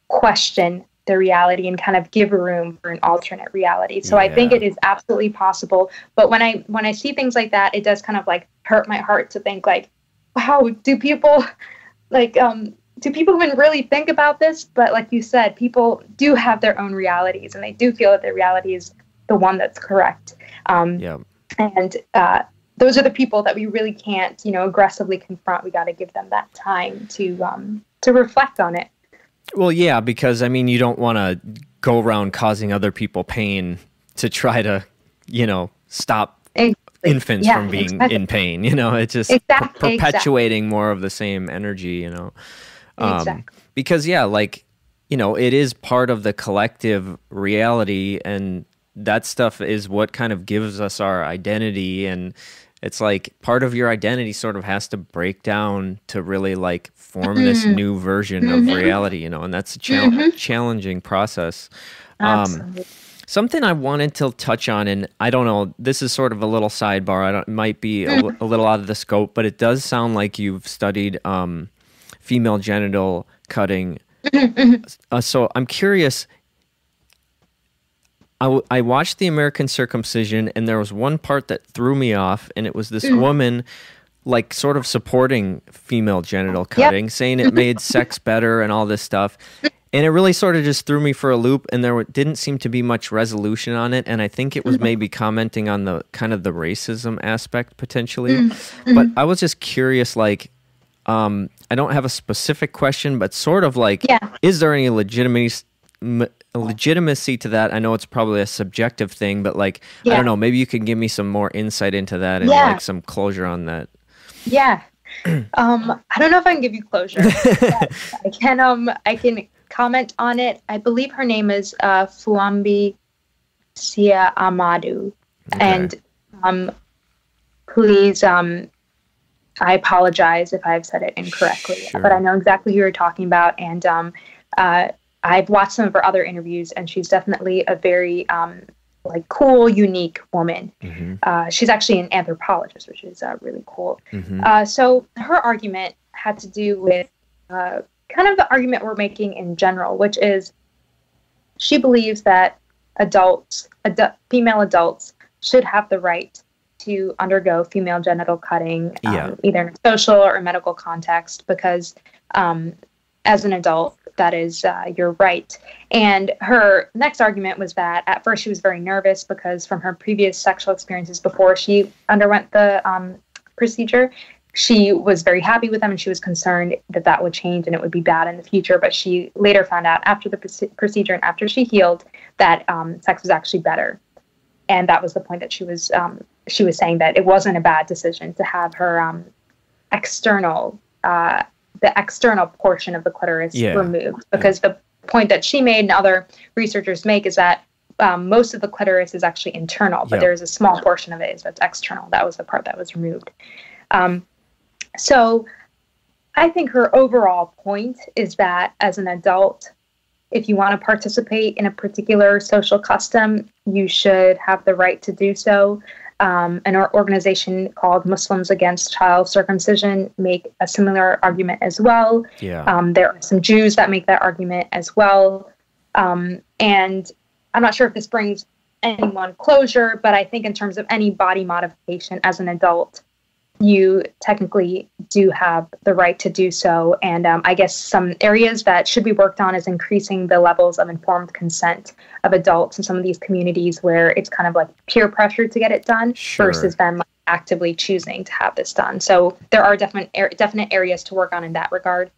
S2: question the reality and kind of give room for an alternate reality. So yeah. I think it is absolutely possible. But when I when I see things like that, it does kind of like hurt my heart to think like wow, do people like um do people even really think about this? But like you said, people do have their own realities and they do feel that their reality is the one that's correct. Um, yeah. And uh, those are the people that we really can't, you know, aggressively confront. We got to give them that time to um, to reflect on it.
S1: Well, yeah, because I mean, you don't want to go around causing other people pain to try to, you know, stop infants yeah, from being exactly. in pain. You know, it's just exactly, perpetuating exactly. more of the same energy. You know, um, exactly. because yeah, like you know, it is part of the collective reality, and that stuff is what kind of gives us our identity and it's like part of your identity sort of has to break down to really like form mm-hmm. this new version mm-hmm. of reality you know and that's a cha- mm-hmm. challenging process um, Something I wanted to touch on, and I don't know, this is sort of a little sidebar. I don't, it might be a, mm. a little out of the scope, but it does sound like you've studied um, female genital cutting. uh, so I'm curious. I, w- I watched the American circumcision, and there was one part that threw me off, and it was this mm. woman like sort of supporting female genital cutting, yep. saying it made sex better and all this stuff and it really sort of just threw me for a loop and there didn't seem to be much resolution on it and i think it was mm-hmm. maybe commenting on the kind of the racism aspect potentially mm-hmm. but i was just curious like um, i don't have a specific question but sort of like yeah. is there any legitimacy legitimacy to that i know it's probably a subjective thing but like yeah. i don't know maybe you can give me some more insight into that and yeah. like some closure on that
S2: yeah um i don't know if i can give you closure i can um i can comment on it. I believe her name is uh, Fuambai Sia Ahmadu. Okay. And um, please, um, I apologize if I've said it incorrectly, sure. but I know exactly who you're talking about. And um, uh, I've watched some of her other interviews, and she's definitely a very um, like cool, unique woman. Mm-hmm. Uh, she's actually an anthropologist, which is uh, really cool. Mm-hmm. Uh, so her argument had to do with uh, kind of the argument we're making in general, which is she believes that adults, ad- female adults, should have the right to undergo female genital cutting, um, yeah. either in a social or medical context, because um, as an adult, that is uh, your right. And her next argument was that at first she was very nervous because from her previous sexual experiences before she underwent the um, procedure, she was very happy with them and she was concerned that that would change and it would be bad in the future. But she later found out after the procedure and after she healed that um, sex was actually better. And that was the point that she was um, she was saying that it wasn't a bad decision to have her um, external uh, the external portion of the clitoris yeah. removed because yeah. the point that she made and other researchers make is that um, most of the clitoris is actually internal, but
S1: Yep.
S2: there's a small portion of it that's external. That was the part that was removed. Um, so I think her overall point is that as an adult, if you want to participate in a particular social custom, you should have the right to do so. Um, an organization called Muslims Against Child Circumcision make a similar argument as well.
S1: Yeah.
S2: Um, there are some Jews that make that argument as well. Um, and I'm not sure if this brings anyone closure, but I think in terms of any body modification as an adult, you technically do have the right to do so. And um, I guess some areas that should be worked on is increasing the levels of informed consent of adults in some of these communities where it's kind of like peer pressure to get it done
S1: Sure.
S2: versus them actively choosing to have this done. So there are definite ar- definite areas to work on in that regard.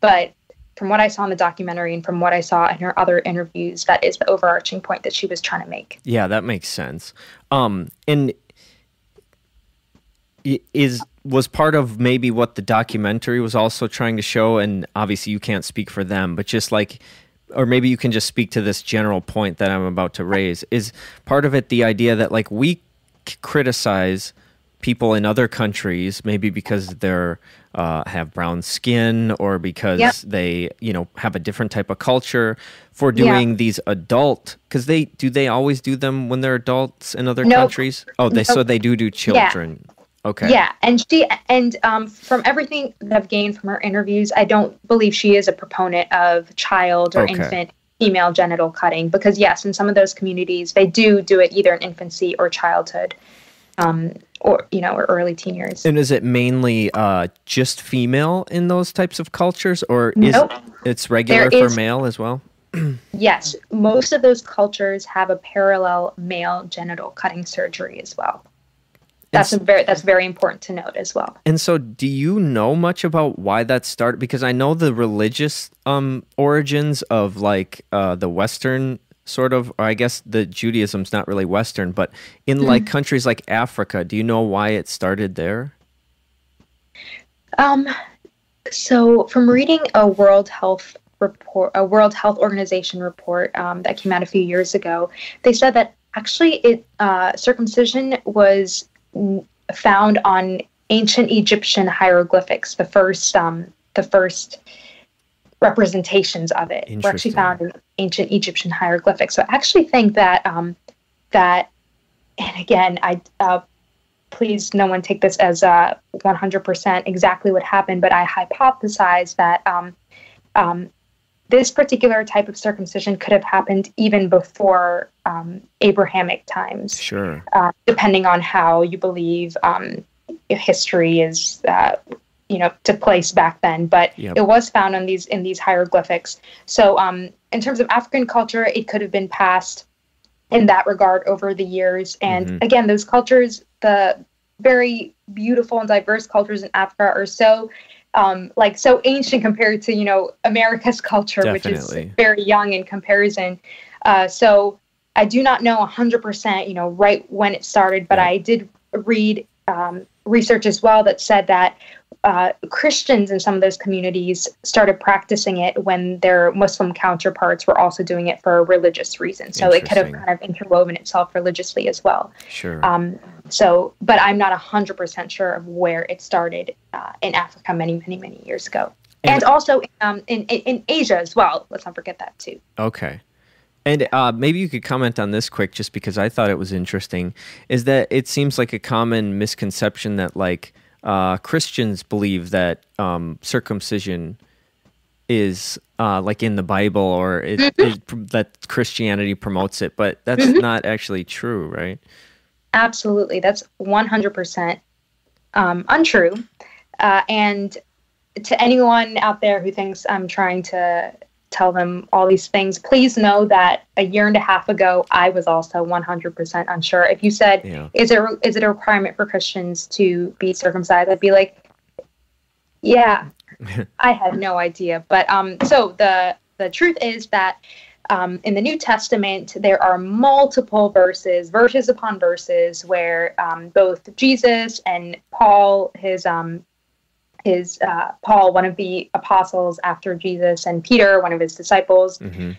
S2: But from what I saw in the documentary and from what I saw in her other interviews, that is the overarching point that she was trying to make.
S1: Yeah, that makes sense. Um, and is was part of maybe what the documentary was also trying to show, and obviously you can't speak for them, but just like, or maybe you can just speak to this general point that I'm about to raise. Is part of it the idea that like we c- criticize people in other countries, maybe because they're uh, have brown skin or because
S2: Yep.
S1: they you know have a different type of culture for
S2: Yeah.
S1: doing these adult because they do they always do them when they're adults in other
S2: Nope.
S1: countries oh they so they do do children okay
S2: Yeah, and she and um, from everything that I've gained from her interviews, I don't believe she is a proponent of child or
S1: Okay.
S2: infant female genital cutting because yes, in some of those communities, they do do it either in infancy or childhood, um, or you know, or early teen years.
S1: and is it mainly uh, just female in those types of cultures or is
S2: Nope.
S1: it's regular
S2: There
S1: for
S2: is-
S1: male as well
S2: Yes, most of those cultures have a parallel male genital cutting surgery as well. That's a very that's very important to note as well.
S1: And so, do you know much about why that started? Because I know the religious um, origins of like uh, the Western sort of, or I guess the Judaism's not really Western, but in like countries like Africa, do you know why it started there?
S2: Um, so from reading a World Health report, a World Health Organization report um, that came out a few years ago, they said that actually it uh, circumcision was found on ancient Egyptian hieroglyphics. The first, um, the first representations of it were actually found in ancient Egyptian hieroglyphics. So I actually think that um, that, and again, I uh, please no one take this as uh, 100% exactly what happened, but I hypothesize that um, um, this particular type of circumcision could have happened even before um, Abrahamic times,
S1: Sure.
S2: uh, depending on how you believe um, history is. Uh, you know, to place back then, but
S1: Yep.
S2: it was found on these in these hieroglyphics. So, um, in terms of African culture, it could have been passed in that regard over the years. And
S1: Mhm.
S2: again, those cultures, the very beautiful and diverse cultures in Africa are so um, like so ancient compared to you know America's culture, which is very young in comparison. Uh, so I do not know 100%, you know, right when it started, but. I did read um, research as well that said that uh, Christians in some of those communities started practicing it when their Muslim counterparts were also doing it for religious reasons. So it could have kind of interwoven itself religiously as well.
S1: Sure.
S2: Um, so, but I'm not 100% sure of where it started uh, in Africa many, many, many years ago.
S1: And-
S2: And, also um, in, in, in Asia as well. Let's not forget that too.
S1: Okay. And uh, maybe you could comment on this quick, just because I thought it was interesting. Is that it seems like a common misconception that like uh, Christians believe that um, circumcision is uh, like in the Bible or it, it, that Christianity promotes it, but that's not actually true, right?
S2: Absolutely. That's 100% um, untrue. Uh, and to anyone out there who thinks I'm trying to tell them all these things, please know that a year and a half ago, I was also 100% unsure. If you said,
S1: Yeah.
S2: is, it, is it a requirement for Christians to be circumcised? I'd be like, yeah, I had no idea. But um, so the, the truth is that um, in the New Testament, there are multiple verses, verses upon verses, where um, both Jesus and Paul, his um, his uh, Paul, one of the apostles after Jesus, and Peter, one of his disciples,
S1: hmm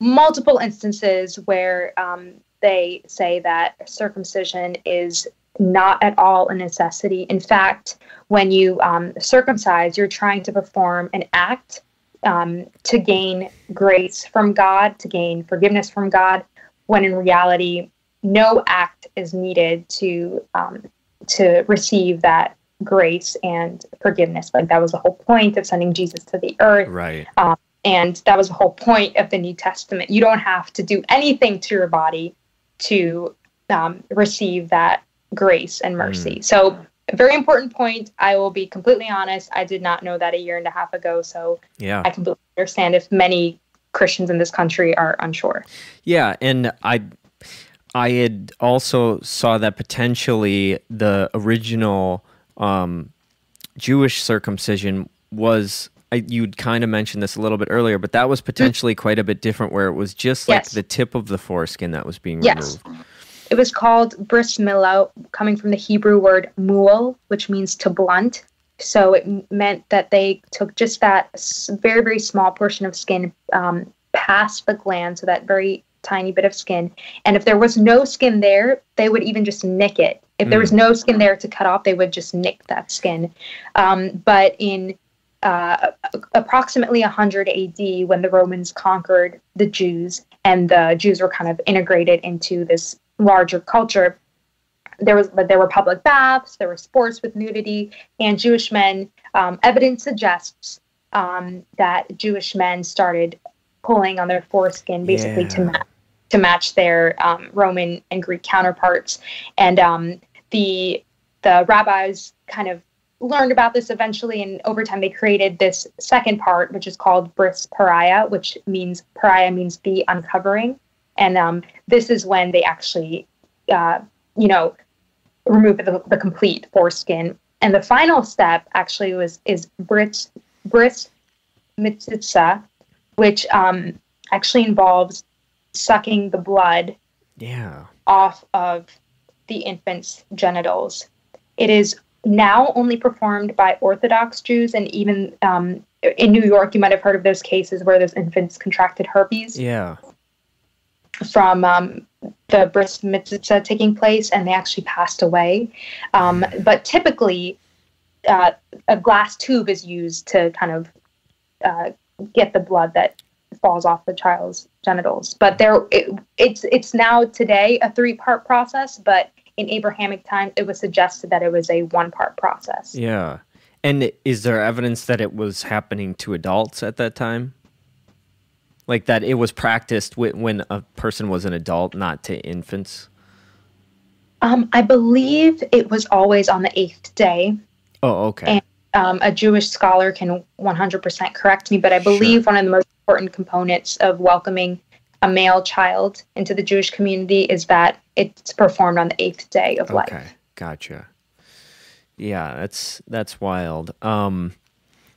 S2: multiple instances where um, they say that circumcision is not at all a necessity. In fact, when you um, circumcise, you're trying to perform an act um, to gain grace from God, to gain forgiveness from God, when in reality, no act is needed to um, to receive that grace and forgiveness. Like that was the whole point of sending Jesus to the earth.
S1: Right.
S2: Um, and that was the whole point of the New Testament. You don't have to do anything to your body to um, receive that grace and mercy. Mm. So, a very important point. I will be completely honest. I did not know that a year and a half ago. So,
S1: yeah,
S2: I completely understand if many Christians in this country are unsure.
S1: Yeah, and I I had also saw that potentially the original um, Jewish circumcision was. I, you'd kind of mentioned this a little bit earlier, but that was potentially quite a bit different, where it was just like yes. the tip of the foreskin that was being yes. removed.
S2: It was called bris milah, coming from the Hebrew word mu'al, which means to blunt. So it meant that they took just that very, very small portion of skin um, past the glans, so that very tiny bit of skin. And if there was no skin there, they would even just nick it. If there was mm. no skin there to cut off, they would just nick that skin. Um, but in uh, approximately 100 AD, when the Romans conquered the Jews and the Jews were kind of integrated into this larger culture, there was but there were public baths, there were sports with nudity, and Jewish men. Um, evidence suggests um, that Jewish men started pulling on their foreskin basically yeah. to match to match their um, Roman and Greek counterparts. And um, the the rabbis kind of learned about this eventually, and over time they created this second part, which is called bris periah, which means periah means the uncovering. And um, this is when they actually, uh, you know, remove the, the complete foreskin. And the final step actually was is bris bris metzitzah, which um, actually involves sucking the blood
S1: yeah.
S2: off of the infant's genitals. It is now only performed by Orthodox Jews, and even um, in New York, you might have heard of those cases where those infants contracted herpes.
S1: Yeah.
S2: From um, the bris mitzvah taking place, and they actually passed away. Um, but typically, uh, a glass tube is used to kind of uh, get the blood that falls off the child's genitals. But there, it, it's it's now today a three part process, but in Abrahamic times, it was suggested that it was a one part process.
S1: Yeah, and is there evidence that it was happening to adults at that time? Like that it was practiced when a person was an adult, not to infants?
S2: Um, I believe it was always on the eighth day.
S1: Oh, okay.
S2: And um, a Jewish scholar can 100% correct me, but I believe sure. one of the most important components of welcoming a male child into the Jewish community is that it's performed on the eighth day of okay. life. Okay,
S1: gotcha. Yeah, that's that's wild. Um,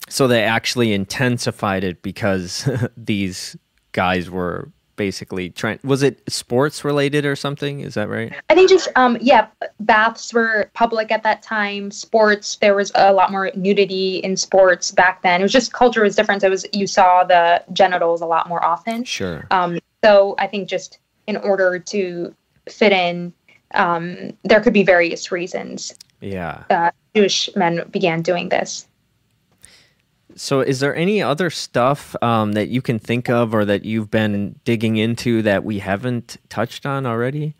S1: so they actually intensified it because these guys were basically trying was it sports related or something is that right
S2: i think just um yeah baths were public at that time sports there was a lot more nudity in sports back then it was just culture was different it was you saw the genitals a lot more often
S1: sure
S2: um so i think just in order to fit in um there could be various reasons
S1: yeah
S2: uh, jewish men began doing this
S1: so, is there any other stuff um, that you can think of or that you've been digging into that we haven't touched on already?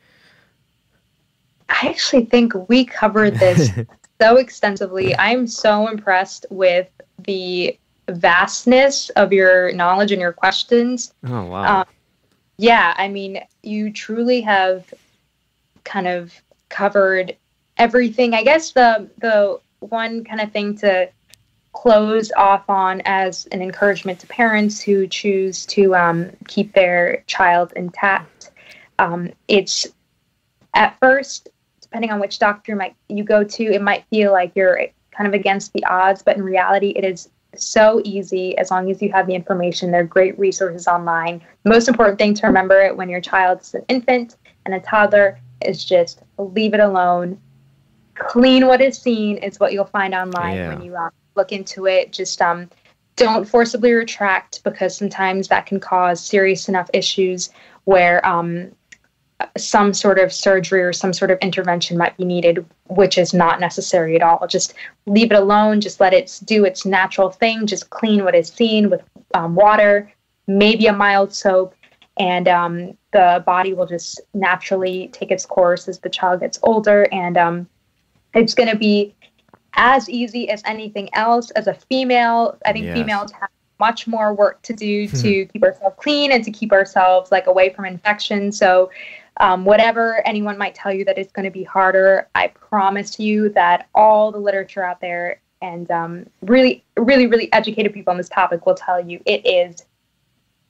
S2: I actually think we covered this so extensively. I'm so impressed with the vastness of your knowledge and your questions.
S1: Oh, wow. Um,
S2: yeah, I mean, you truly have kind of covered everything. I guess the the one kind of thing to close off on as an encouragement to parents who choose to um, keep their child intact. Um, it's at first, depending on which doctor might you go to, it might feel like you're kind of against the odds, but in reality, it is so easy as long as you have the information. There are great resources online. The most important thing to remember when your child is an infant and a toddler is just leave it alone. Clean what is seen is what you'll find online yeah. when you um, look into it. Just um, don't forcibly retract because sometimes that can cause serious enough issues where um, some sort of surgery or some sort of intervention might be needed, which is not necessary at all. Just leave it alone. Just let it do its natural thing. Just clean what is seen with um, water, maybe a mild soap, and um, the body will just naturally take its course as the child gets older. And um, it's going to be as easy as anything else. As a female, I think yes. females have much more work to do to keep ourselves clean and to keep ourselves like away from infection. So um, whatever anyone might tell you that it's going to be harder, I promise you that all the literature out there and um, really, really, really educated people on this topic will tell you it is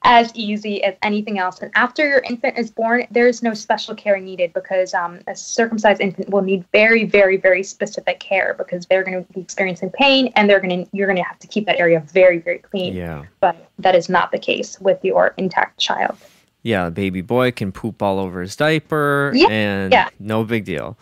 S2: as easy as anything else. And after your infant is born, there's no special care needed because um, a circumcised infant will need very, very, very specific care because they're going to be experiencing pain and they're going to you're going to have to keep that area very, very clean.
S1: Yeah.
S2: But that is not the case with your intact child
S1: yeah, baby boy can poop all over his diaper yeah, and yeah. no big deal.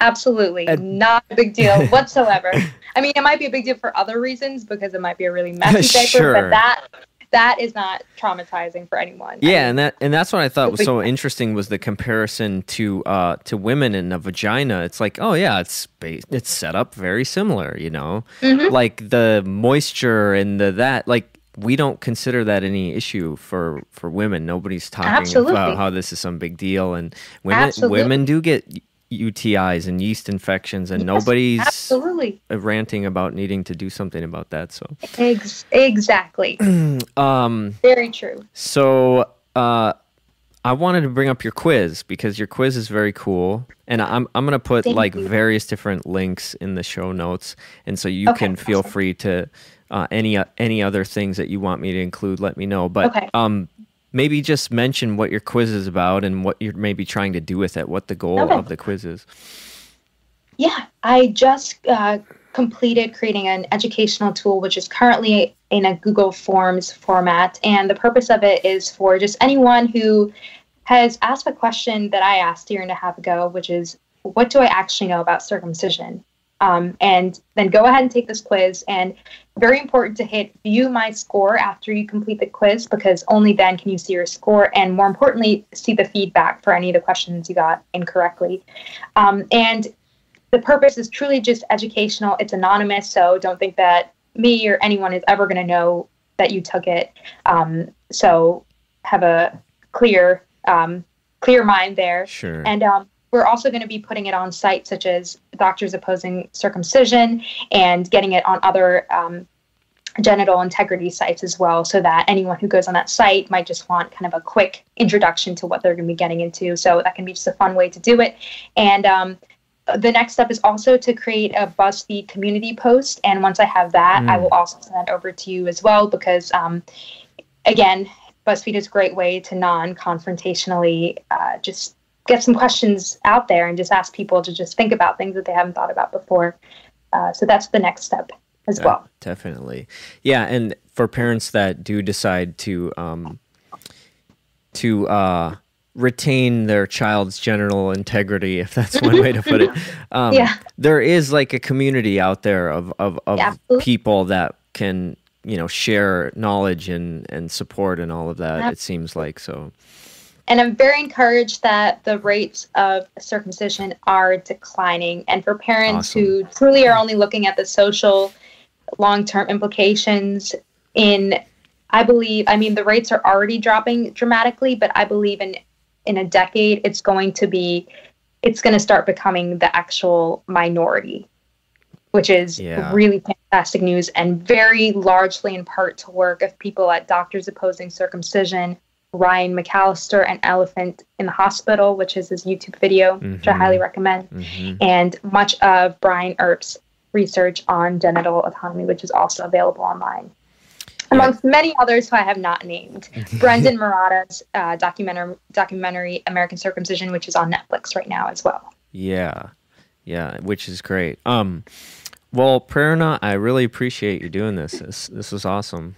S2: Absolutely. And, not a big deal whatsoever. I mean, it might be a big deal for other reasons because it might be a really messy diaper, sure. but that that is not traumatizing for anyone.
S1: Yeah, I mean, and that and that's what I thought was so interesting was the comparison to uh to women in a vagina. It's like, oh yeah, it's it's set up very similar, you know. Mm-hmm. Like the moisture and the that like we don't consider that any issue for for women. Nobody's talking Absolutely. about how this is some big deal, and women Absolutely. women do get UTIs and yeast infections, and yes, nobody's
S2: absolutely
S1: ranting about needing to do something about that. So
S2: Ex- exactly,
S1: um,
S2: very true.
S1: So uh, I wanted to bring up your quiz because your quiz is very cool, and I'm I'm gonna put Thank like you. various different links in the show notes, and so you okay, can feel awesome. free to uh, any uh, any other things that you want me to include, let me know. But okay. um, maybe just mention what your quiz is about and what you're maybe trying to do with it. What the goal okay. of the quiz is.
S2: Yeah, I just uh, completed creating an educational tool, which is currently in a Google Forms format, and the purpose of it is for just anyone who has asked a question that I asked a year and a half ago, which is, what do I actually know about circumcision? Um, and then go ahead and take this quiz. And very important to hit view my score after you complete the quiz because only then can you see your score and more importantly, see the feedback for any of the questions you got incorrectly. Um, and the purpose is truly just educational. It's anonymous, so don't think that me or anyone is ever going to know that you took it. Um, so have a clear, um, clear mind there.
S1: Sure.
S2: And um, we're also going to be putting it on sites such as Doctors Opposing Circumcision and getting it on other um, genital integrity sites as well, so that anyone who goes on that site might just want kind of a quick introduction to what they're going to be getting into. So that can be just a fun way to do it. And um, the next step is also to create a BuzzFeed community post. And once I have that, mm. I will also send that over to you as well because, um, again, BuzzFeed is a great way to non confrontationally uh, just get some questions out there and just ask people to just think about things that they haven't thought about before. Uh, so that's the next step as well. Uh,
S1: definitely, yeah. And for parents that do decide to um, to uh, retain their child's genital integrity, if that's one way to put it, um, yeah. there is like a community out there of of, of yeah, people that can you know share knowledge and and support and all of that. It seems like so.
S2: And I'm very encouraged that the rates of circumcision are declining. And for parents awesome. who truly are only looking at the social long term implications, in I believe, I mean, the rates are already dropping dramatically, but I believe in in a decade, it's going to be, it's going to start becoming the actual minority, which is yeah. really fantastic news and very largely in part to work of people at Doctors Opposing Circumcision Ryan McAllister and Elephant in the Hospital, which is his YouTube video, mm-hmm. which I mm-hmm. highly recommend, mm-hmm. and much of Brian Earp's research on genital autonomy, which is also available online. Amongst many others who I have not named, Brendan Marotta's uh, documentary, documentary American Circumcision, which is on Netflix right now as well.
S1: Yeah, yeah, which is great. Um, well, Prerna, I really appreciate you doing this. This this was awesome.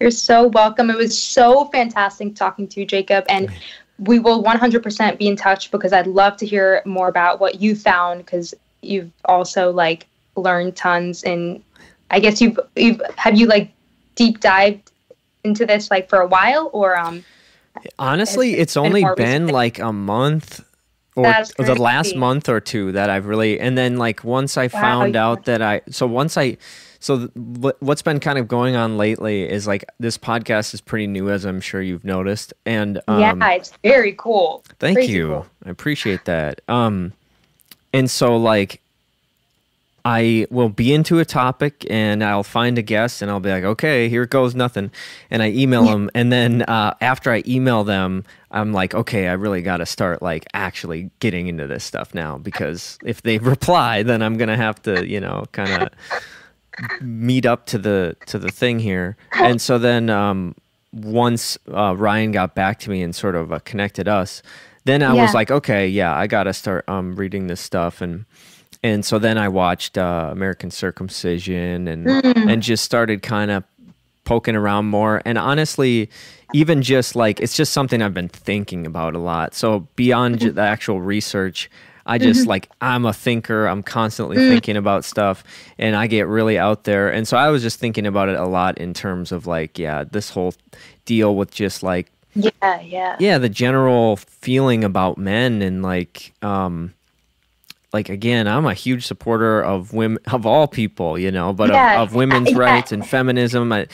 S2: You're so welcome. It was so fantastic talking to you, Jacob. And we will 100% be in touch because I'd love to hear more about what you found because you've also like learned tons. And I guess you've, you've, have you like deep dived into this like for a while, or um?
S1: Honestly,
S2: It's
S1: it's only been
S2: recent.
S1: like a month or the last month or two that I've really and then like once I found
S2: yeah.
S1: out that I so once I so th- what- what's been kind of going on lately is like this podcast is pretty new as I'm sure you've noticed and um
S2: yeah, it's very cool.
S1: Thank
S2: Crazy
S1: you.
S2: cool.
S1: I appreciate that. Um, and so like, I will be into a topic and I'll find a guest and I'll be like, okay, here goes nothing, and I email them, and then uh, after I email them, I'm like, okay, I really got to start like actually getting into this stuff now because if they reply, then I'm gonna have to, you know, kind of meet up to the to the thing here. And so then um, once uh, Ryan got back to me and sort of uh, connected us, then I was like, okay, yeah, I got to start um, reading this stuff and. And so then I watched uh, American Circumcision and and just started kind of poking around more. And honestly, even just like it's just something I've been thinking about a lot. So beyond the actual research, I just like I'm a thinker. I'm constantly thinking about stuff, and I get really out there. And so I was just thinking about it a lot in terms of like, yeah, this whole deal with just like
S2: Yeah, yeah.
S1: yeah the general feeling about men and like um like again i'm a huge supporter of women of all people you know but
S2: Yeah,
S1: of, of women's
S2: yeah.
S1: rights and feminism I,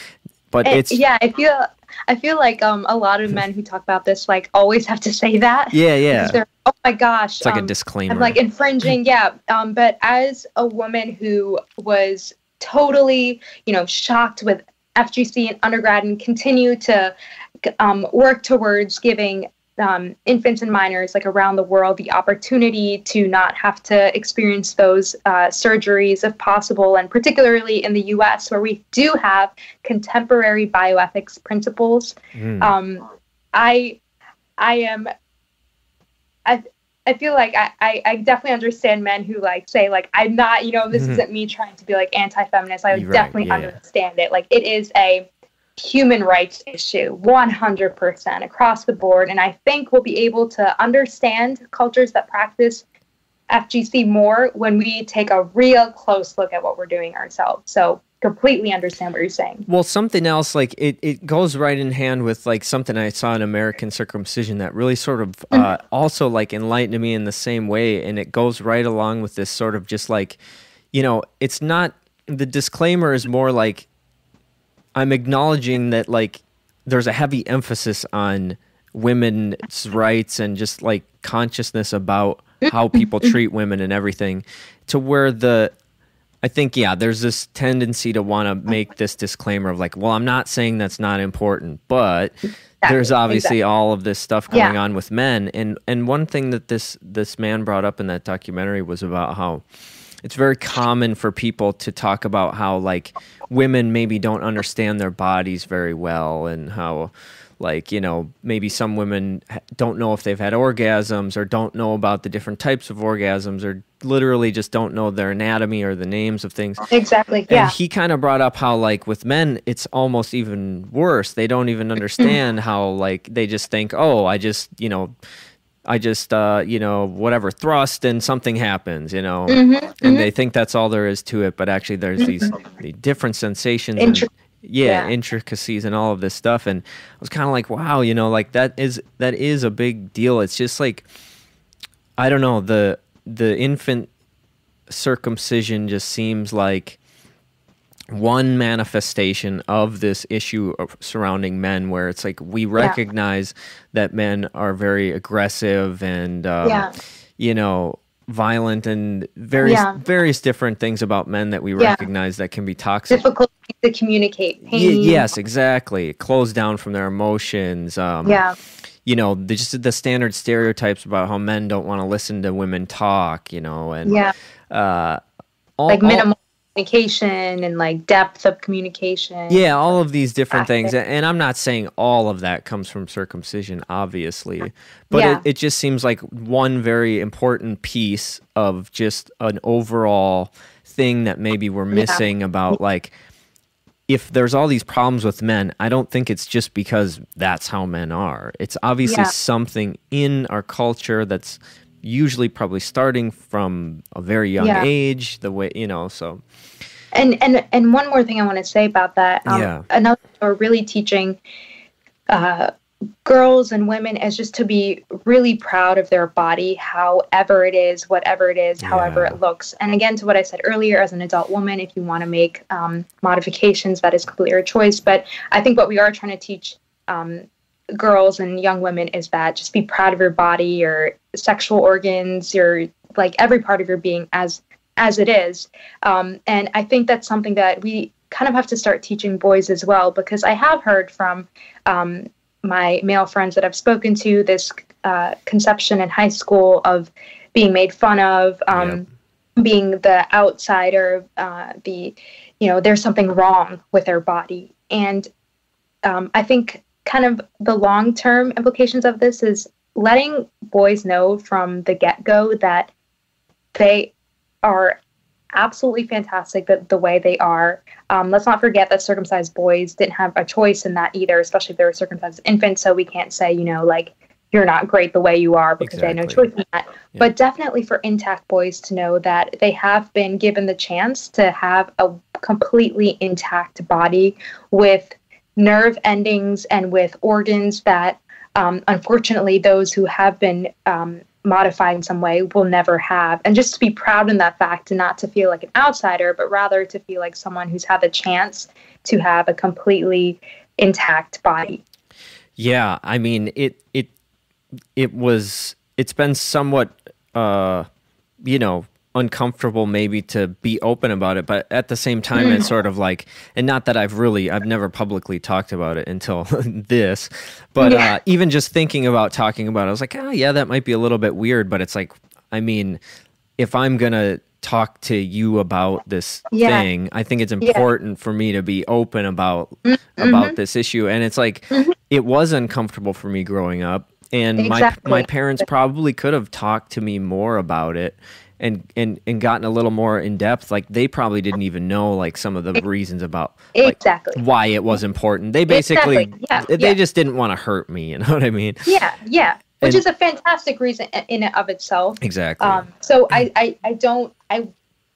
S1: but
S2: Eh,
S1: it's
S2: yeah, I feel I feel like um a lot of men who talk about this like always have to say that.
S1: yeah yeah
S2: oh my gosh.
S1: it's like a
S2: um,
S1: disclaimer
S2: I'm like infringing, yeah. Um, but as a woman who was totally, you know, shocked with FGC and undergrad and continue to um, work towards giving um, infants and minors like around the world the opportunity to not have to experience those uh, surgeries if possible and particularly in the us where we do have contemporary bioethics principles
S1: Mm.
S2: um, I I am I I feel like I, I, I definitely understand men who like say like I'm not you know this
S1: Mhm.
S2: isn't me trying to be like anti-feminist. I would
S1: You're right,
S2: definitely
S1: yeah.
S2: understand it. Like it is a human rights issue 100% across the board and I think we'll be able to understand cultures that practice FGC more when we take a real close look at what we're doing ourselves. So completely understand what you're saying.
S1: Well, something else like it, it goes right in hand with like something I saw in American Circumcision that really sort of uh, also like enlightened me in the same way, and it goes right along with this sort of just like, you know, it's not the disclaimer is more like I'm acknowledging that like there's a heavy emphasis on women's rights and just like consciousness about how people treat women and everything to where the I think yeah, there's this tendency to want to make this disclaimer of like, well, I'm not saying that's not important, but there's obviously
S2: exactly.
S1: all of this stuff going
S2: Yeah.
S1: on with men. And and one thing that this this man brought up in that documentary was about how it's very common for people to talk about how like women maybe don't understand their bodies very well and how like you know maybe some women don't know if they've had orgasms or don't know about the different types of orgasms or literally just don't know their anatomy or the names of things
S2: Exactly. Yeah.
S1: he kind of brought up how like with men it's almost even worse they don't even understand how like they just think oh i just you know i just uh you know whatever thrust and something happens you know?
S2: Mm-hmm,
S1: and they think that's all there is to it but actually there's these the different sensations and, yeah,
S2: yeah.
S1: intricacies and all of this stuff and i was kind of like wow you know like that is that is a big deal. It's just like i don't know the the infant circumcision just seems like one manifestation of this issue surrounding men where it's like we recognize that men are very aggressive and um,
S2: Yeah.
S1: you know violent and various
S2: Yeah.
S1: various different things about men that we
S2: Yeah.
S1: recognize that can be toxic
S2: difficult to communicate pain.
S1: yes exactly close down from their emotions um,
S2: Yeah.
S1: you know the, just the standard stereotypes about how men don't want to listen to women talk you know and
S2: Yeah.
S1: uh, all,
S2: Like minimal communication and like depth of communication.
S1: Yeah, all of these different things. And I'm not saying all of that comes from circumcision, obviously, but
S2: Yeah.
S1: it, it just seems like one very important piece of just an overall thing that maybe we're missing about like if there's all these problems with men, I don't think it's just because that's how men are. It's obviously
S2: Yeah.
S1: something in our culture that's usually probably starting from a very young
S2: Yeah.
S1: age, the way, you know, so
S2: And and and one more thing I want to say about that.
S1: Um, yeah.
S2: Another, or really teaching uh, girls and women is just to be really proud of their body, however it is, whatever it is, however yeah. it looks. And again, to what I said earlier, as an adult woman, if you want to make um, modifications, that is completely your choice. But I think what we are trying to teach um, girls and young women is that just be proud of your body, your sexual organs, your like every part of your being as as it is. Um, and I think that's something that we kind of have to start teaching boys as well because I have heard from um, my male friends that I've spoken to this uh, conception in high school of being made fun of, um, being the outsider, uh, the you know there's something wrong with their body, and um, I think kind of the long term implications of this is letting boys know from the get go that they are absolutely fantastic the, the way they are. Um, let's not forget that circumcised boys didn't have a choice in that either, especially if they were circumcised infants. So we can't say, you know, like, you're not great the way you are because exactly. they had no choice in that. Yeah. But definitely for intact boys to know that they have been given the chance to have a completely intact body with nerve endings and with organs that um, unfortunately those who have been um, modify in some way will never have. And just to be proud in that fact and not to feel like an outsider but rather to feel like someone who's had the chance to have a completely intact body.
S1: Yeah i mean it it it was it's been somewhat uh you know uncomfortable maybe to be open about it but at the same time it's sort of like and not that i've really i've never publicly talked about it until this but yeah. uh, even just thinking about talking about it i was like oh yeah that might be a little bit weird but it's like i mean if i'm gonna talk to you about this yeah. thing i think it's important yeah. for me to be open about mm-hmm. about this issue and it's like mm-hmm. it was uncomfortable for me growing up and exactly. my my parents probably could have talked to me more about it and and and gotten a little more in depth like they probably didn't even know like some of the reasons about
S2: like, exactly.
S1: why it was important. They basically exactly. yeah, they yeah. just didn't want to hurt me you know what i mean?
S2: Yeah yeah. Which and, is a fantastic reason in and of itself.
S1: Exactly.
S2: Um, so I, I i don't i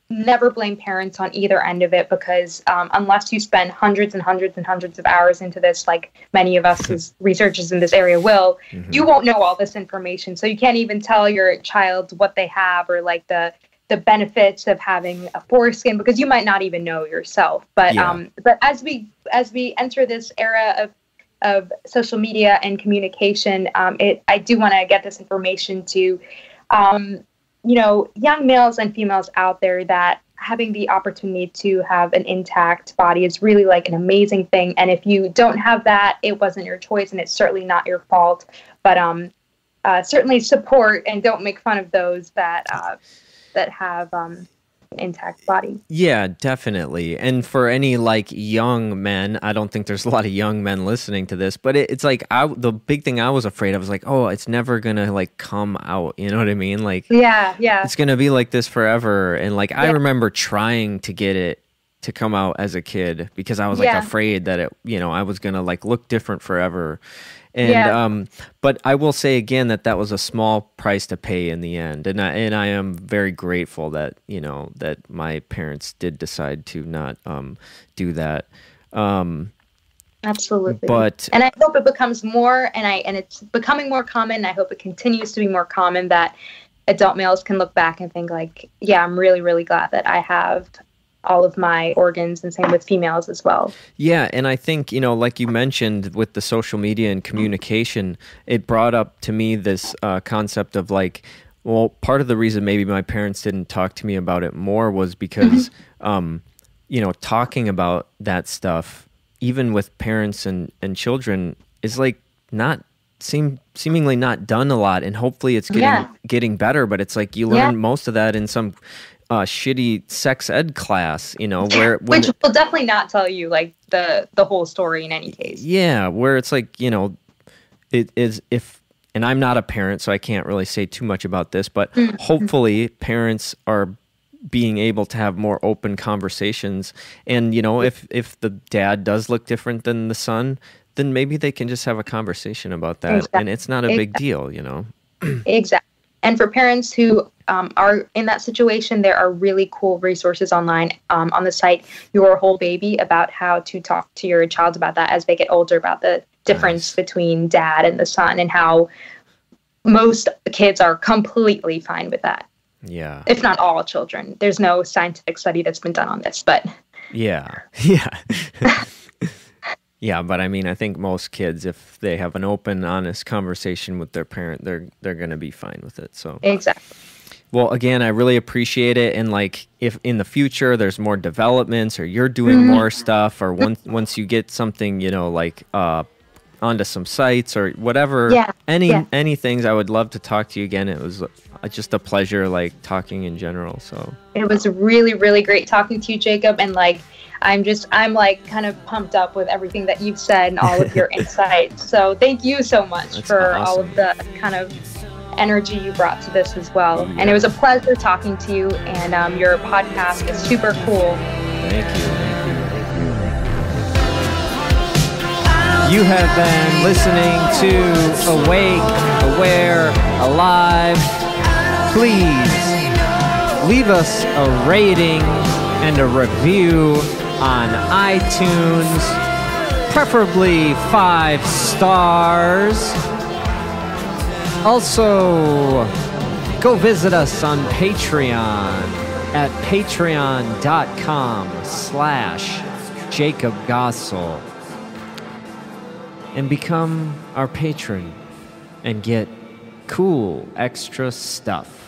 S2: never blame parents on either end of it because um, unless you spend hundreds and hundreds and hundreds of hours into this, like many of us as researchers in this area will, mm-hmm. you won't know all this information. So you can't even tell your child what they have or like the the benefits of having a foreskin because you might not even know yourself. But yeah. um, but as we as we enter this era of of social media and communication, um, it I do want to get this information to um, you know, young males and females out there that having the opportunity to have an intact body is really like an amazing thing. And if you don't have that, it wasn't your choice and it's certainly not your fault. But um, uh, certainly support and don't make fun of those that uh, that have um, intact body.
S1: Yeah, definitely. And for any like young men, I don't think there's a lot of young men listening to this, but it, it's like I the big thing I was afraid of was like, oh, it's never gonna like come out. You know what I mean? Like,
S2: yeah, yeah,
S1: it's gonna be like this forever. And like, yeah. I remember trying to get it to come out as a kid because I was like yeah. afraid that it, you know, I was gonna like look different forever. And yeah. um, but I will say again that that was a small price to pay in the end, and I and I am very grateful that you know that my parents did decide to not um, do that. Um,
S2: Absolutely.
S1: But
S2: and I hope it becomes more, and I and it's becoming more common. I hope it continues to be more common that adult males can look back and think like, yeah, I'm really really glad that I have all of my organs and same with females as well.
S1: Yeah, and I think, you know, like you mentioned with the social media and communication, it brought up to me this uh, concept of like, well, part of the reason maybe my parents didn't talk to me about it more was because, mm-hmm. um, you know, talking about that stuff, even with parents and, and children, is like not seem seemingly not done a lot and hopefully it's getting yeah. getting better but it's like you learn yeah. most of that in some uh, shitty sex ed class, you know, where
S2: which will definitely not tell you like the the whole story in any case.
S1: Yeah, where it's like you know, it is if and I'm not a parent, so I can't really say too much about this, but mm-hmm. hopefully parents are being able to have more open conversations and you know if if the dad does look different than the son then maybe they can just have a conversation about that exactly. and it's not a big deal you know
S2: exactly and for parents who um, are in that situation, there are really cool resources online um, on the site Your Whole Baby about how to talk to your child about that as they get older, about the difference nice. between dad and the son, and how most kids are completely fine with that.
S1: Yeah.
S2: If not all children. There's no scientific study that's been done on this, but.
S1: Yeah. Yeah. Yeah, but I mean, I think most kids, if they have an open, honest conversation with their parent, they're they're gonna be fine with it. So
S2: exactly.
S1: Well, again, I really appreciate it, and like if in the future there's more developments, or you're doing mm-hmm. more stuff, or once once you get something, you know, like uh, onto some sites or whatever,
S2: yeah.
S1: any
S2: yeah.
S1: any things, I would love to talk to you again. It was uh, just a pleasure, like talking in general. So
S2: it was really really great talking to you, Jacob, and like I'm just I'm like kind of pumped up with everything that you've said and all of your insights. So thank you so much
S1: That's
S2: for
S1: awesome.
S2: all of the kind of energy you brought to this as well. Yeah. And it was a pleasure talking to you. And um, your podcast is super cool.
S1: Thank you. You have been listening to Awake, Aware, Alive. Please leave us a rating and a review on iTunes, preferably five stars. Also, go visit us on Patreon at patreon.com slash Jacob Gossel and become our patron and get cool extra stuff.